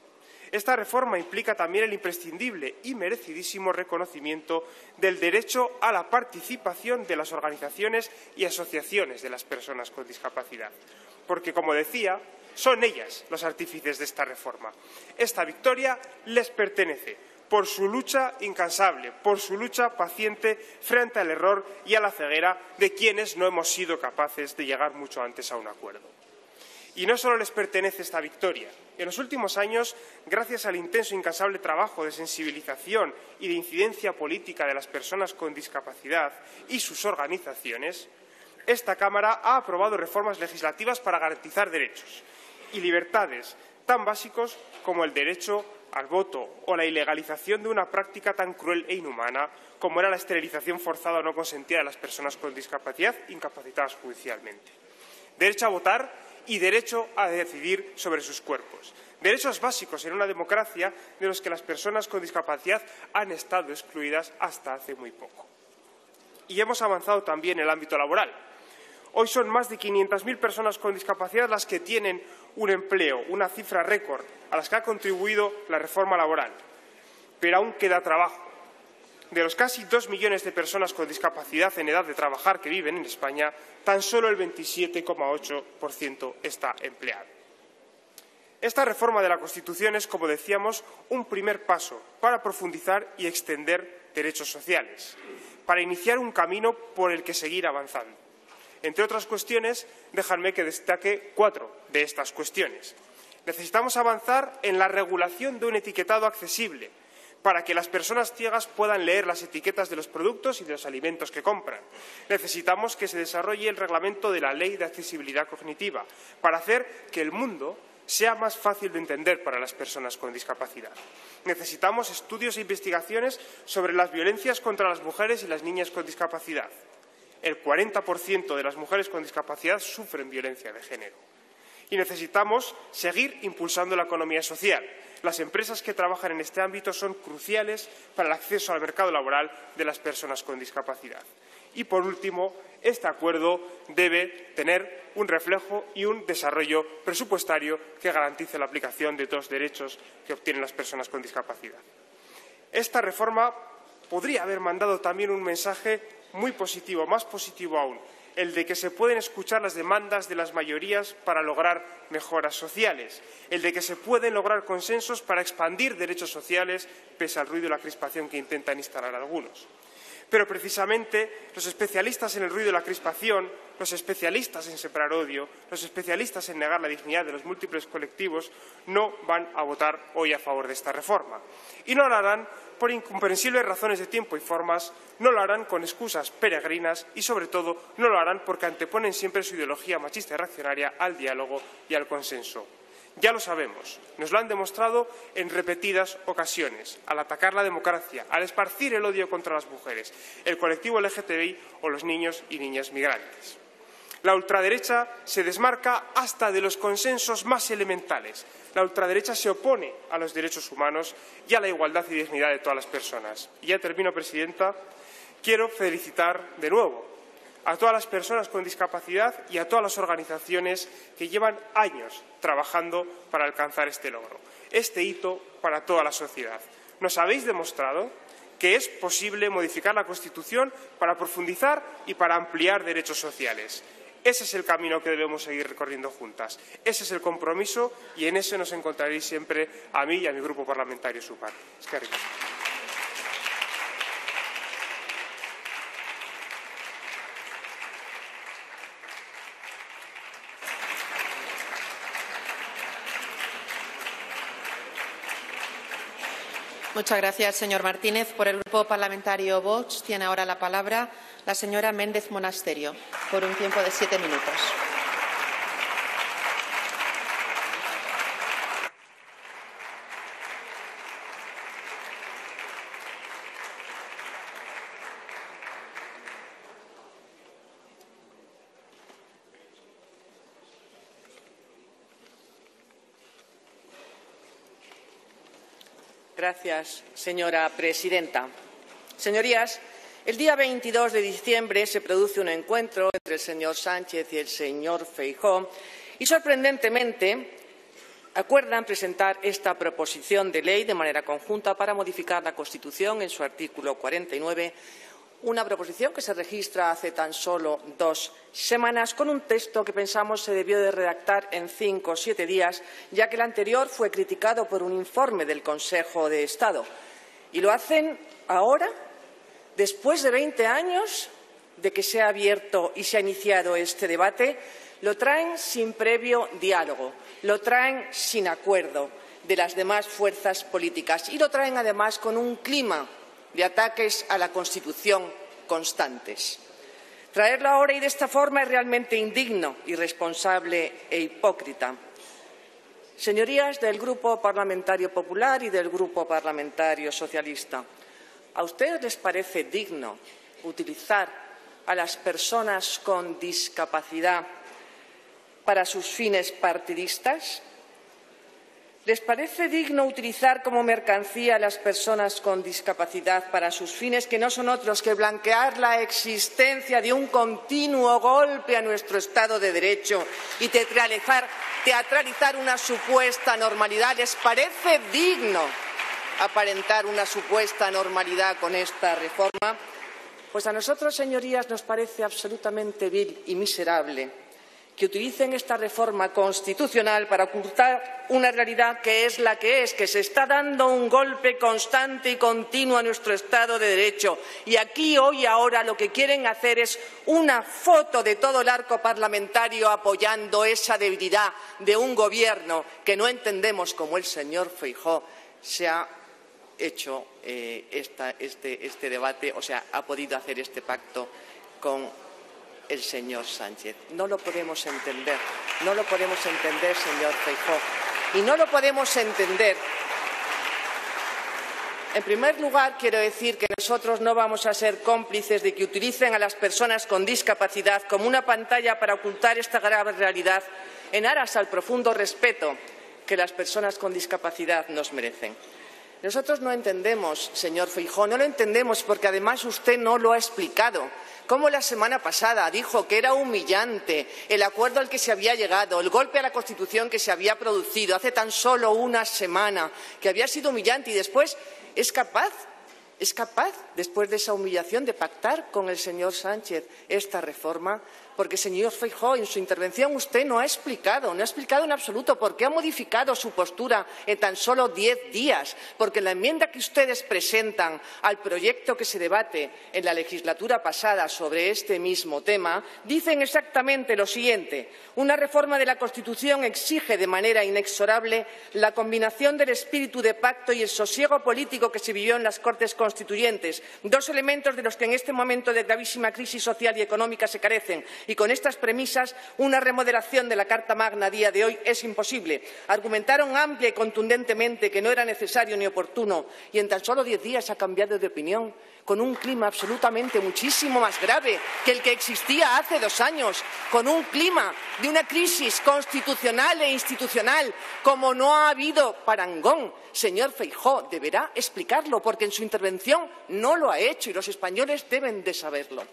Esta reforma implica también el imprescindible y merecidísimo reconocimiento del derecho a la participación de las organizaciones y asociaciones de las personas con discapacidad. Porque, como decía, son ellas los artífices de esta reforma. Esta victoria les pertenece por su lucha incansable, por su lucha paciente frente al error y a la ceguera de quienes no hemos sido capaces de llegar mucho antes a un acuerdo. Y no solo les pertenece esta victoria. En los últimos años, gracias al intenso e incansable trabajo de sensibilización y de incidencia política de las personas con discapacidad y sus organizaciones, esta Cámara ha aprobado reformas legislativas para garantizar derechos y libertades tan básicos como el derecho al voto o la ilegalización de una práctica tan cruel e inhumana como era la esterilización forzada o no consentida de las personas con discapacidad incapacitadas judicialmente. Derecho a votar y derecho a decidir sobre sus cuerpos. Derechos básicos en una democracia de los que las personas con discapacidad han estado excluidas hasta hace muy poco. Y hemos avanzado también en el ámbito laboral. Hoy son más de 500.000 personas con discapacidad las que tienen un empleo, una cifra récord a las que ha contribuido la reforma laboral. Pero aún queda trabajo. De los casi dos millones de personas con discapacidad en edad de trabajar que viven en España, tan solo el 27,8% está empleado. Esta reforma de la Constitución es, como decíamos, un primer paso para profundizar y extender derechos sociales, para iniciar un camino por el que seguir avanzando. Entre otras cuestiones, déjanme que destaque cuatro de estas cuestiones. Necesitamos avanzar en la regulación de un etiquetado accesible para que las personas ciegas puedan leer las etiquetas de los productos y de los alimentos que compran. Necesitamos que se desarrolle el reglamento de la Ley de Accesibilidad Cognitiva para hacer que el mundo sea más fácil de entender para las personas con discapacidad. Necesitamos estudios e investigaciones sobre las violencias contra las mujeres y las niñas con discapacidad el 40% de las mujeres con discapacidad sufren violencia de género. Y necesitamos seguir impulsando la economía social. Las empresas que trabajan en este ámbito son cruciales para el acceso al mercado laboral de las personas con discapacidad. Y, por último, este acuerdo debe tener un reflejo y un desarrollo presupuestario que garantice la aplicación de todos los derechos que obtienen las personas con discapacidad. Esta reforma podría haber mandado también un mensaje muy positivo, más positivo aún, el de que se pueden escuchar las demandas de las mayorías para lograr mejoras sociales, el de que se pueden lograr consensos para expandir derechos sociales pese al ruido y la crispación que intentan instalar algunos. Pero precisamente los especialistas en el ruido y la crispación, los especialistas en separar odio, los especialistas en negar la dignidad de los múltiples colectivos, no van a votar hoy a favor de esta reforma. Y no lo harán por incomprensibles razones de tiempo y formas, no lo harán con excusas peregrinas y, sobre todo, no lo harán porque anteponen siempre su ideología machista y reaccionaria al diálogo y al consenso. Ya lo sabemos, nos lo han demostrado en repetidas ocasiones, al atacar la democracia, al esparcir el odio contra las mujeres, el colectivo LGTBI o los niños y niñas migrantes. La ultraderecha se desmarca hasta de los consensos más elementales. La ultraderecha se opone a los derechos humanos y a la igualdad y dignidad de todas las personas. Y ya termino, Presidenta. Quiero felicitar de nuevo a todas las personas con discapacidad y a todas las organizaciones que llevan años trabajando para alcanzar este logro, este hito para toda la sociedad. Nos habéis demostrado que es posible modificar la Constitución para profundizar y para ampliar derechos sociales. Ese es el camino que debemos seguir recorriendo juntas. Ese es el compromiso y en ese nos encontraréis siempre a mí y a mi grupo parlamentario SUPAR. Es que Muchas gracias, señor Martínez. Por el Grupo Parlamentario Vox tiene ahora la palabra la señora Méndez Monasterio, por un tiempo de siete minutos. Señora presidenta. Señorías, el día 22 de diciembre se produce un encuentro entre el señor Sánchez y el señor Feijóo y, sorprendentemente, acuerdan presentar esta proposición de ley de manera conjunta para modificar la Constitución en su artículo 49 una proposición que se registra hace tan solo dos semanas con un texto que pensamos se debió de redactar en cinco o siete días, ya que el anterior fue criticado por un informe del Consejo de Estado. Y lo hacen ahora, después de veinte años de que se ha abierto y se ha iniciado este debate, lo traen sin previo diálogo, lo traen sin acuerdo de las demás fuerzas políticas y lo traen además con un clima de ataques a la Constitución constantes. Traerlo ahora y de esta forma es realmente indigno, irresponsable e hipócrita. Señorías del Grupo Parlamentario Popular y del Grupo Parlamentario Socialista, ¿a ustedes les parece digno utilizar a las personas con discapacidad para sus fines partidistas? ¿Les parece digno utilizar como mercancía a las personas con discapacidad para sus fines que no son otros que blanquear la existencia de un continuo golpe a nuestro Estado de Derecho y teatralizar, teatralizar una supuesta normalidad? ¿Les parece digno aparentar una supuesta normalidad con esta reforma? Pues a nosotros, señorías, nos parece absolutamente vil y miserable que utilicen esta reforma constitucional para ocultar una realidad que es la que es, que se está dando un golpe constante y continuo a nuestro Estado de Derecho. Y aquí, hoy ahora, lo que quieren hacer es una foto de todo el arco parlamentario apoyando esa debilidad de un Gobierno que no entendemos como el señor Feijó se ha hecho eh, este, este debate, o sea, ha podido hacer este pacto con el señor Sánchez. No lo podemos entender, no lo podemos entender, señor Feijóo. Y no lo podemos entender. En primer lugar, quiero decir que nosotros no vamos a ser cómplices de que utilicen a las personas con discapacidad como una pantalla para ocultar esta grave realidad en aras al profundo respeto que las personas con discapacidad nos merecen. Nosotros no entendemos, señor Feijó, no lo entendemos porque además usted no lo ha explicado cómo la semana pasada dijo que era humillante el acuerdo al que se había llegado, el golpe a la Constitución que se había producido hace tan solo una semana, que había sido humillante y después es capaz es capaz, después de esa humillación, de pactar con el señor Sánchez esta reforma? Porque, señor Feijóo, en su intervención usted no ha explicado, no ha explicado en absoluto por qué ha modificado su postura en tan solo diez días. Porque la enmienda que ustedes presentan al proyecto que se debate en la legislatura pasada sobre este mismo tema dicen exactamente lo siguiente. Una reforma de la Constitución exige de manera inexorable la combinación del espíritu de pacto y el sosiego político que se vivió en las Cortes Constituyentes, dos elementos de los que en este momento de gravísima crisis social y económica se carecen y con estas premisas una remodelación de la Carta Magna a día de hoy es imposible. Argumentaron amplia y contundentemente que no era necesario ni oportuno y en tan solo diez días ha cambiado de opinión con un clima absolutamente muchísimo más grave que el que existía hace dos años, con un clima de una crisis constitucional e institucional como no ha habido parangón. Señor Feijó, deberá explicarlo porque en su intervención no lo ha hecho y los españoles deben de saberlo.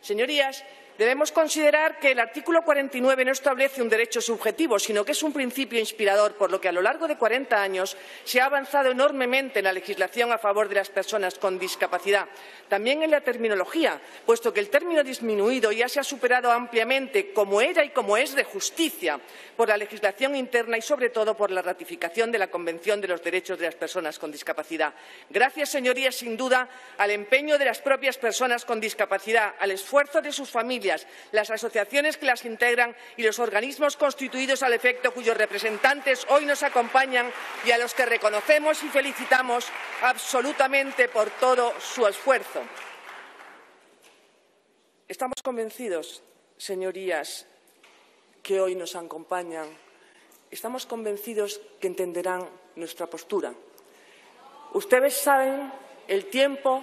Señorías, Debemos considerar que el artículo 49 no establece un derecho subjetivo, sino que es un principio inspirador, por lo que a lo largo de 40 años se ha avanzado enormemente en la legislación a favor de las personas con discapacidad. También en la terminología, puesto que el término disminuido ya se ha superado ampliamente como era y como es de justicia por la legislación interna y, sobre todo, por la ratificación de la Convención de los Derechos de las Personas con Discapacidad. Gracias, señorías, sin duda, al empeño de las propias personas con discapacidad, al esfuerzo de sus familias, las asociaciones que las integran y los organismos constituidos al efecto cuyos representantes hoy nos acompañan y a los que reconocemos y felicitamos absolutamente por todo su esfuerzo. Estamos convencidos, señorías, que hoy nos acompañan, estamos convencidos que entenderán nuestra postura. Ustedes saben el tiempo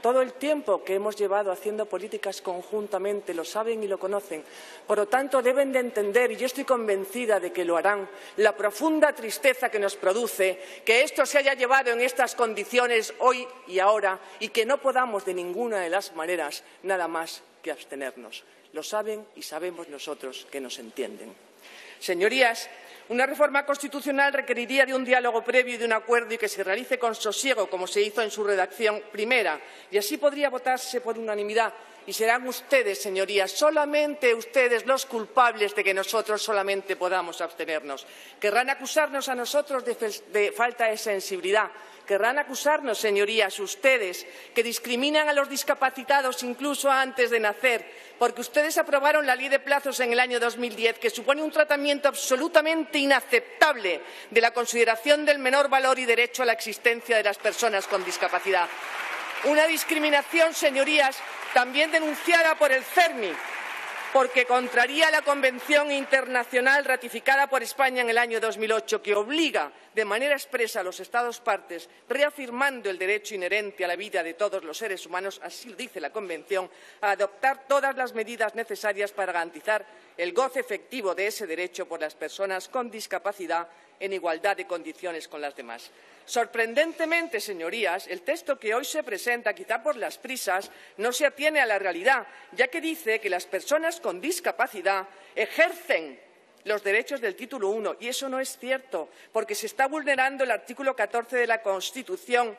todo el tiempo que hemos llevado haciendo políticas conjuntamente lo saben y lo conocen. Por lo tanto, deben de entender, y yo estoy convencida de que lo harán, la profunda tristeza que nos produce que esto se haya llevado en estas condiciones hoy y ahora y que no podamos de ninguna de las maneras nada más que abstenernos. Lo saben y sabemos nosotros que nos entienden. Señorías, una reforma constitucional requeriría de un diálogo previo y de un acuerdo y que se realice con sosiego, como se hizo en su redacción primera, y así podría votarse por unanimidad. Y serán ustedes, señorías, solamente ustedes los culpables de que nosotros solamente podamos abstenernos. Querrán acusarnos a nosotros de, de falta de sensibilidad, Querrán acusarnos, señorías, ustedes, que discriminan a los discapacitados incluso antes de nacer, porque ustedes aprobaron la ley de plazos en el año 2010, que supone un tratamiento absolutamente inaceptable de la consideración del menor valor y derecho a la existencia de las personas con discapacidad. Una discriminación, señorías, también denunciada por el CERMI, porque contraría la Convención Internacional ratificada por España en el año 2008, que obliga de manera expresa a los Estados partes, reafirmando el derecho inherente a la vida de todos los seres humanos, así dice la Convención, a adoptar todas las medidas necesarias para garantizar el goce efectivo de ese derecho por las personas con discapacidad en igualdad de condiciones con las demás. Sorprendentemente, señorías, el texto que hoy se presenta, quizá por las prisas, no se atiene a la realidad, ya que dice que las personas con discapacidad ejercen los derechos del título I, y eso no es cierto, porque se está vulnerando el artículo 14 de la Constitución,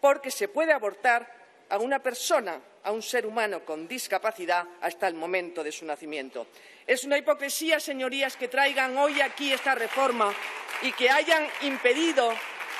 porque se puede abortar a una persona, a un ser humano con discapacidad, hasta el momento de su nacimiento. Es una hipocresía, señorías, que traigan hoy aquí esta reforma y que hayan impedido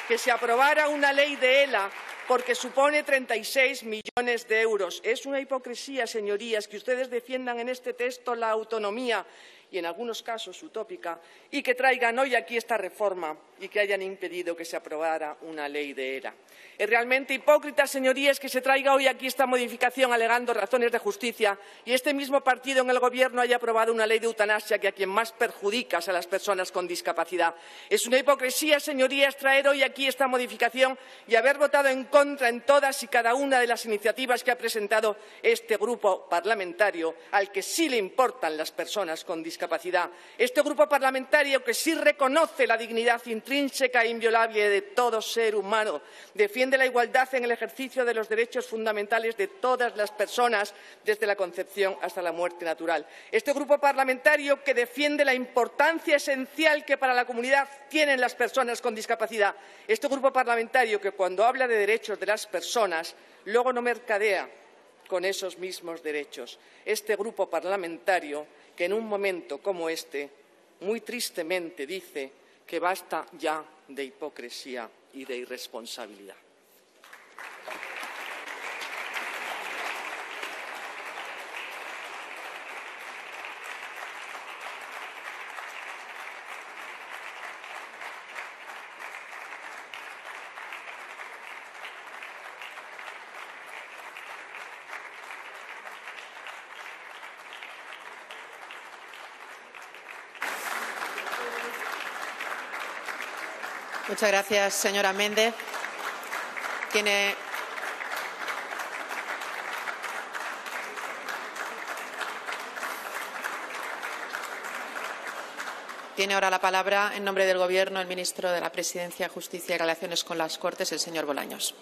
que se aprobara una ley de ELA porque supone 36 millones de euros. Es una hipocresía, señorías, que ustedes defiendan en este texto la autonomía y en algunos casos utópica, y que traigan hoy aquí esta reforma y que hayan impedido que se aprobara una ley de ERA. Es realmente hipócrita, señorías, que se traiga hoy aquí esta modificación alegando razones de justicia y este mismo partido en el Gobierno haya aprobado una ley de eutanasia que a quien más perjudica es a las personas con discapacidad. Es una hipocresía, señorías, traer hoy aquí esta modificación y haber votado en contra en todas y cada una de las iniciativas que ha presentado este grupo parlamentario, al que sí le importan las personas con discapacidad. Este grupo parlamentario que sí reconoce la dignidad intrínseca e inviolable de todo ser humano, defiende la igualdad en el ejercicio de los derechos fundamentales de todas las personas, desde la concepción hasta la muerte natural. Este grupo parlamentario que defiende la importancia esencial que para la comunidad tienen las personas con discapacidad. Este grupo parlamentario que cuando habla de derechos de las personas, luego no mercadea con esos mismos derechos. Este grupo parlamentario que en un momento como este, muy tristemente dice que basta ya de hipocresía y de irresponsabilidad. Muchas gracias, señora Méndez. Tiene Tiene ahora la palabra, en nombre del Gobierno, el ministro de la Presidencia, Justicia y Relaciones con las Cortes, el señor Bolaños.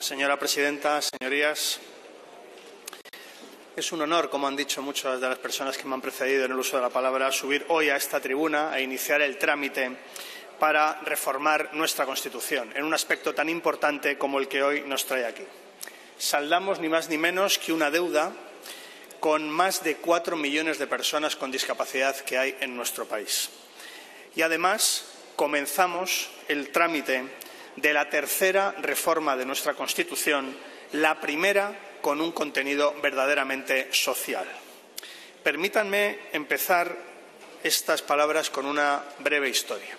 Señora presidenta, señorías. Es un honor, como han dicho muchas de las personas que me han precedido en el uso de la palabra, subir hoy a esta tribuna e iniciar el trámite para reformar nuestra Constitución en un aspecto tan importante como el que hoy nos trae aquí. Saldamos ni más ni menos que una deuda con más de cuatro millones de personas con discapacidad que hay en nuestro país. Y además comenzamos el trámite de la tercera reforma de nuestra Constitución, la primera con un contenido verdaderamente social. Permítanme empezar estas palabras con una breve historia.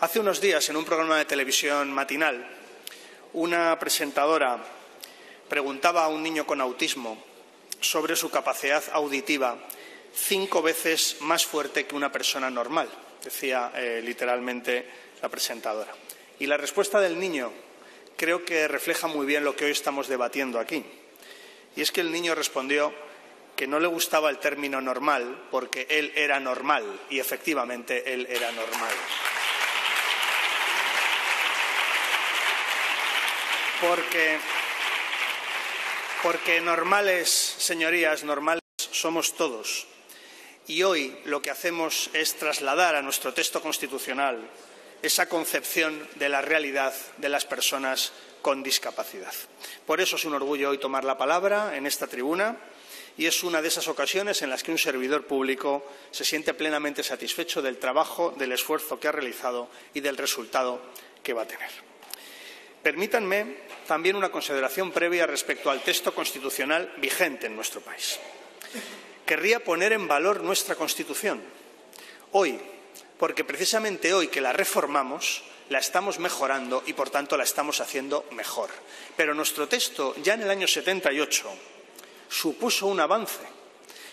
Hace unos días, en un programa de televisión matinal, una presentadora preguntaba a un niño con autismo sobre su capacidad auditiva cinco veces más fuerte que una persona normal, decía eh, literalmente la presentadora. Y la respuesta del niño creo que refleja muy bien lo que hoy estamos debatiendo aquí. Y es que el niño respondió que no le gustaba el término normal porque él era normal y efectivamente él era normal. Porque, porque normales, señorías, normales somos todos. Y hoy lo que hacemos es trasladar a nuestro texto constitucional esa concepción de la realidad de las personas con discapacidad. Por eso es un orgullo hoy tomar la palabra en esta tribuna y es una de esas ocasiones en las que un servidor público se siente plenamente satisfecho del trabajo, del esfuerzo que ha realizado y del resultado que va a tener. Permítanme también una consideración previa respecto al texto constitucional vigente en nuestro país. Querría poner en valor nuestra Constitución. Hoy, porque precisamente hoy que la reformamos, la estamos mejorando y, por tanto, la estamos haciendo mejor. Pero nuestro texto, ya en el año 78, supuso un avance,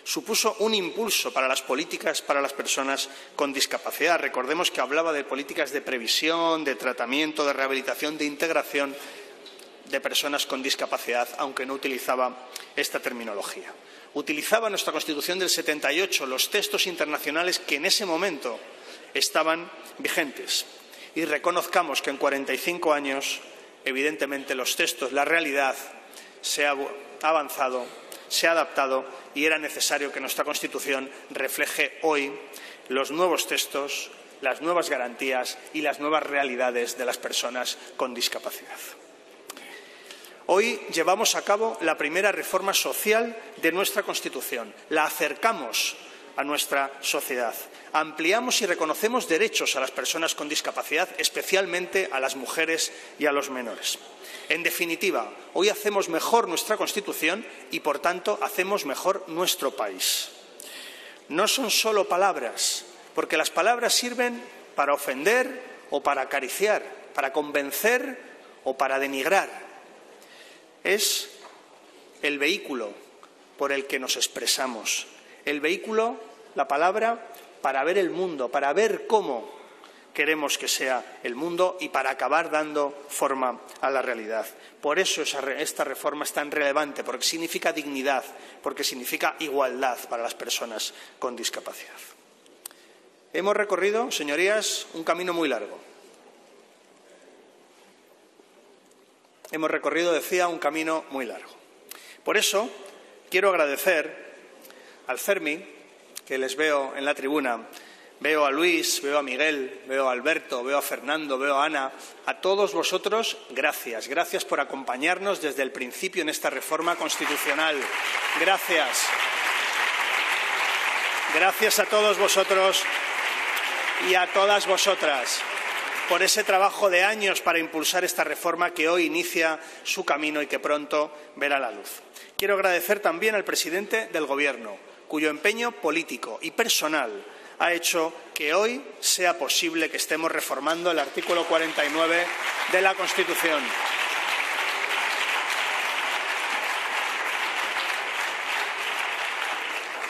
supuso un impulso para las políticas para las personas con discapacidad. Recordemos que hablaba de políticas de previsión, de tratamiento, de rehabilitación, de integración de personas con discapacidad, aunque no utilizaba esta terminología. Utilizaba nuestra Constitución del 78 los textos internacionales que en ese momento estaban vigentes. Y reconozcamos que en 45 años, evidentemente, los textos, la realidad se ha avanzado, se ha adaptado y era necesario que nuestra Constitución refleje hoy los nuevos textos, las nuevas garantías y las nuevas realidades de las personas con discapacidad. Hoy llevamos a cabo la primera reforma social de nuestra Constitución. La acercamos a nuestra sociedad. Ampliamos y reconocemos derechos a las personas con discapacidad, especialmente a las mujeres y a los menores. En definitiva, hoy hacemos mejor nuestra Constitución y, por tanto, hacemos mejor nuestro país. No son solo palabras, porque las palabras sirven para ofender o para acariciar, para convencer o para denigrar. Es el vehículo por el que nos expresamos, el vehículo, la palabra, para ver el mundo, para ver cómo queremos que sea el mundo y para acabar dando forma a la realidad. Por eso esta reforma es tan relevante, porque significa dignidad, porque significa igualdad para las personas con discapacidad. Hemos recorrido, señorías, un camino muy largo. Hemos recorrido, decía, un camino muy largo. Por eso quiero agradecer al CERMI, que les veo en la tribuna, veo a Luis, veo a Miguel, veo a Alberto, veo a Fernando, veo a Ana, a todos vosotros, gracias. Gracias por acompañarnos desde el principio en esta reforma constitucional. Gracias. Gracias a todos vosotros y a todas vosotras por ese trabajo de años para impulsar esta reforma que hoy inicia su camino y que pronto verá la luz. Quiero agradecer también al presidente del Gobierno, cuyo empeño político y personal ha hecho que hoy sea posible que estemos reformando el artículo 49 de la Constitución.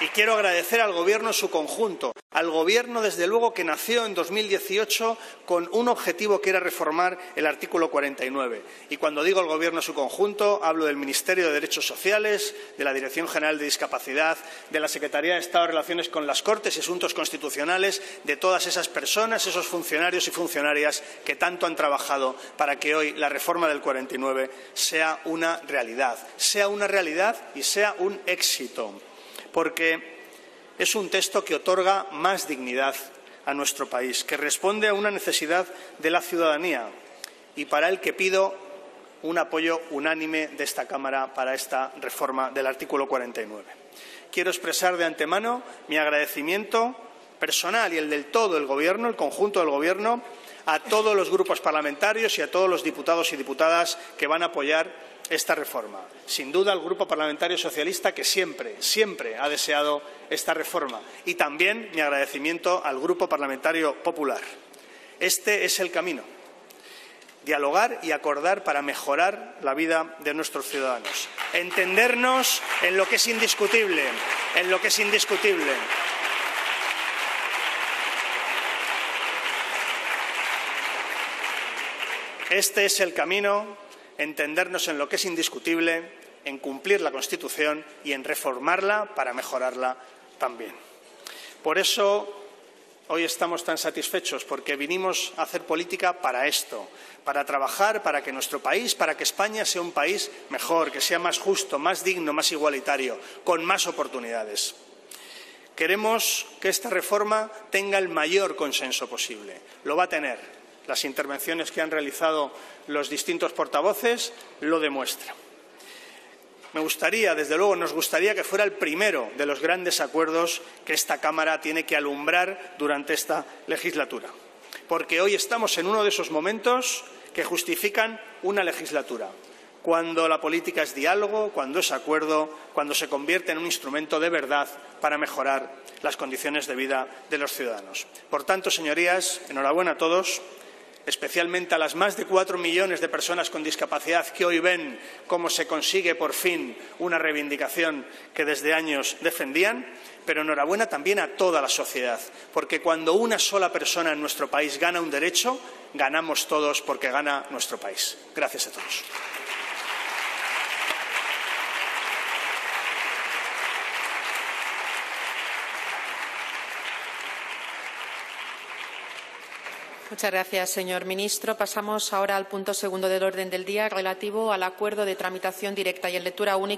Y quiero agradecer al Gobierno en su conjunto, al Gobierno, desde luego, que nació en 2018 con un objetivo que era reformar el artículo 49. Y cuando digo el Gobierno en su conjunto, hablo del Ministerio de Derechos Sociales, de la Dirección General de Discapacidad, de la Secretaría de Estado de Relaciones con las Cortes y Asuntos Constitucionales, de todas esas personas, esos funcionarios y funcionarias que tanto han trabajado para que hoy la reforma del 49 sea una realidad, sea una realidad y sea un éxito porque es un texto que otorga más dignidad a nuestro país, que responde a una necesidad de la ciudadanía y para el que pido un apoyo unánime de esta Cámara para esta reforma del artículo 49. Quiero expresar de antemano mi agradecimiento personal y el del todo el Gobierno, el conjunto del Gobierno, a todos los grupos parlamentarios y a todos los diputados y diputadas que van a apoyar esta reforma. Sin duda, al Grupo Parlamentario Socialista, que siempre, siempre ha deseado esta reforma. Y también mi agradecimiento al Grupo Parlamentario Popular. Este es el camino. Dialogar y acordar para mejorar la vida de nuestros ciudadanos. Entendernos en lo que es indiscutible, en lo que es indiscutible. Este es el camino, entendernos en lo que es indiscutible, en cumplir la Constitución y en reformarla para mejorarla también. Por eso hoy estamos tan satisfechos, porque vinimos a hacer política para esto, para trabajar para que nuestro país, para que España sea un país mejor, que sea más justo, más digno, más igualitario, con más oportunidades. Queremos que esta reforma tenga el mayor consenso posible. Lo va a tener. Las intervenciones que han realizado los distintos portavoces lo demuestran. Me gustaría, desde luego, nos gustaría que fuera el primero de los grandes acuerdos que esta Cámara tiene que alumbrar durante esta legislatura. Porque hoy estamos en uno de esos momentos que justifican una legislatura. Cuando la política es diálogo, cuando es acuerdo, cuando se convierte en un instrumento de verdad para mejorar las condiciones de vida de los ciudadanos. Por tanto, señorías, enhorabuena a todos especialmente a las más de cuatro millones de personas con discapacidad que hoy ven cómo se consigue por fin una reivindicación que desde años defendían, pero enhorabuena también a toda la sociedad, porque cuando una sola persona en nuestro país gana un derecho, ganamos todos porque gana nuestro país. Gracias a todos. Muchas gracias, señor ministro. Pasamos ahora al punto segundo del orden del día relativo al acuerdo de tramitación directa y en lectura única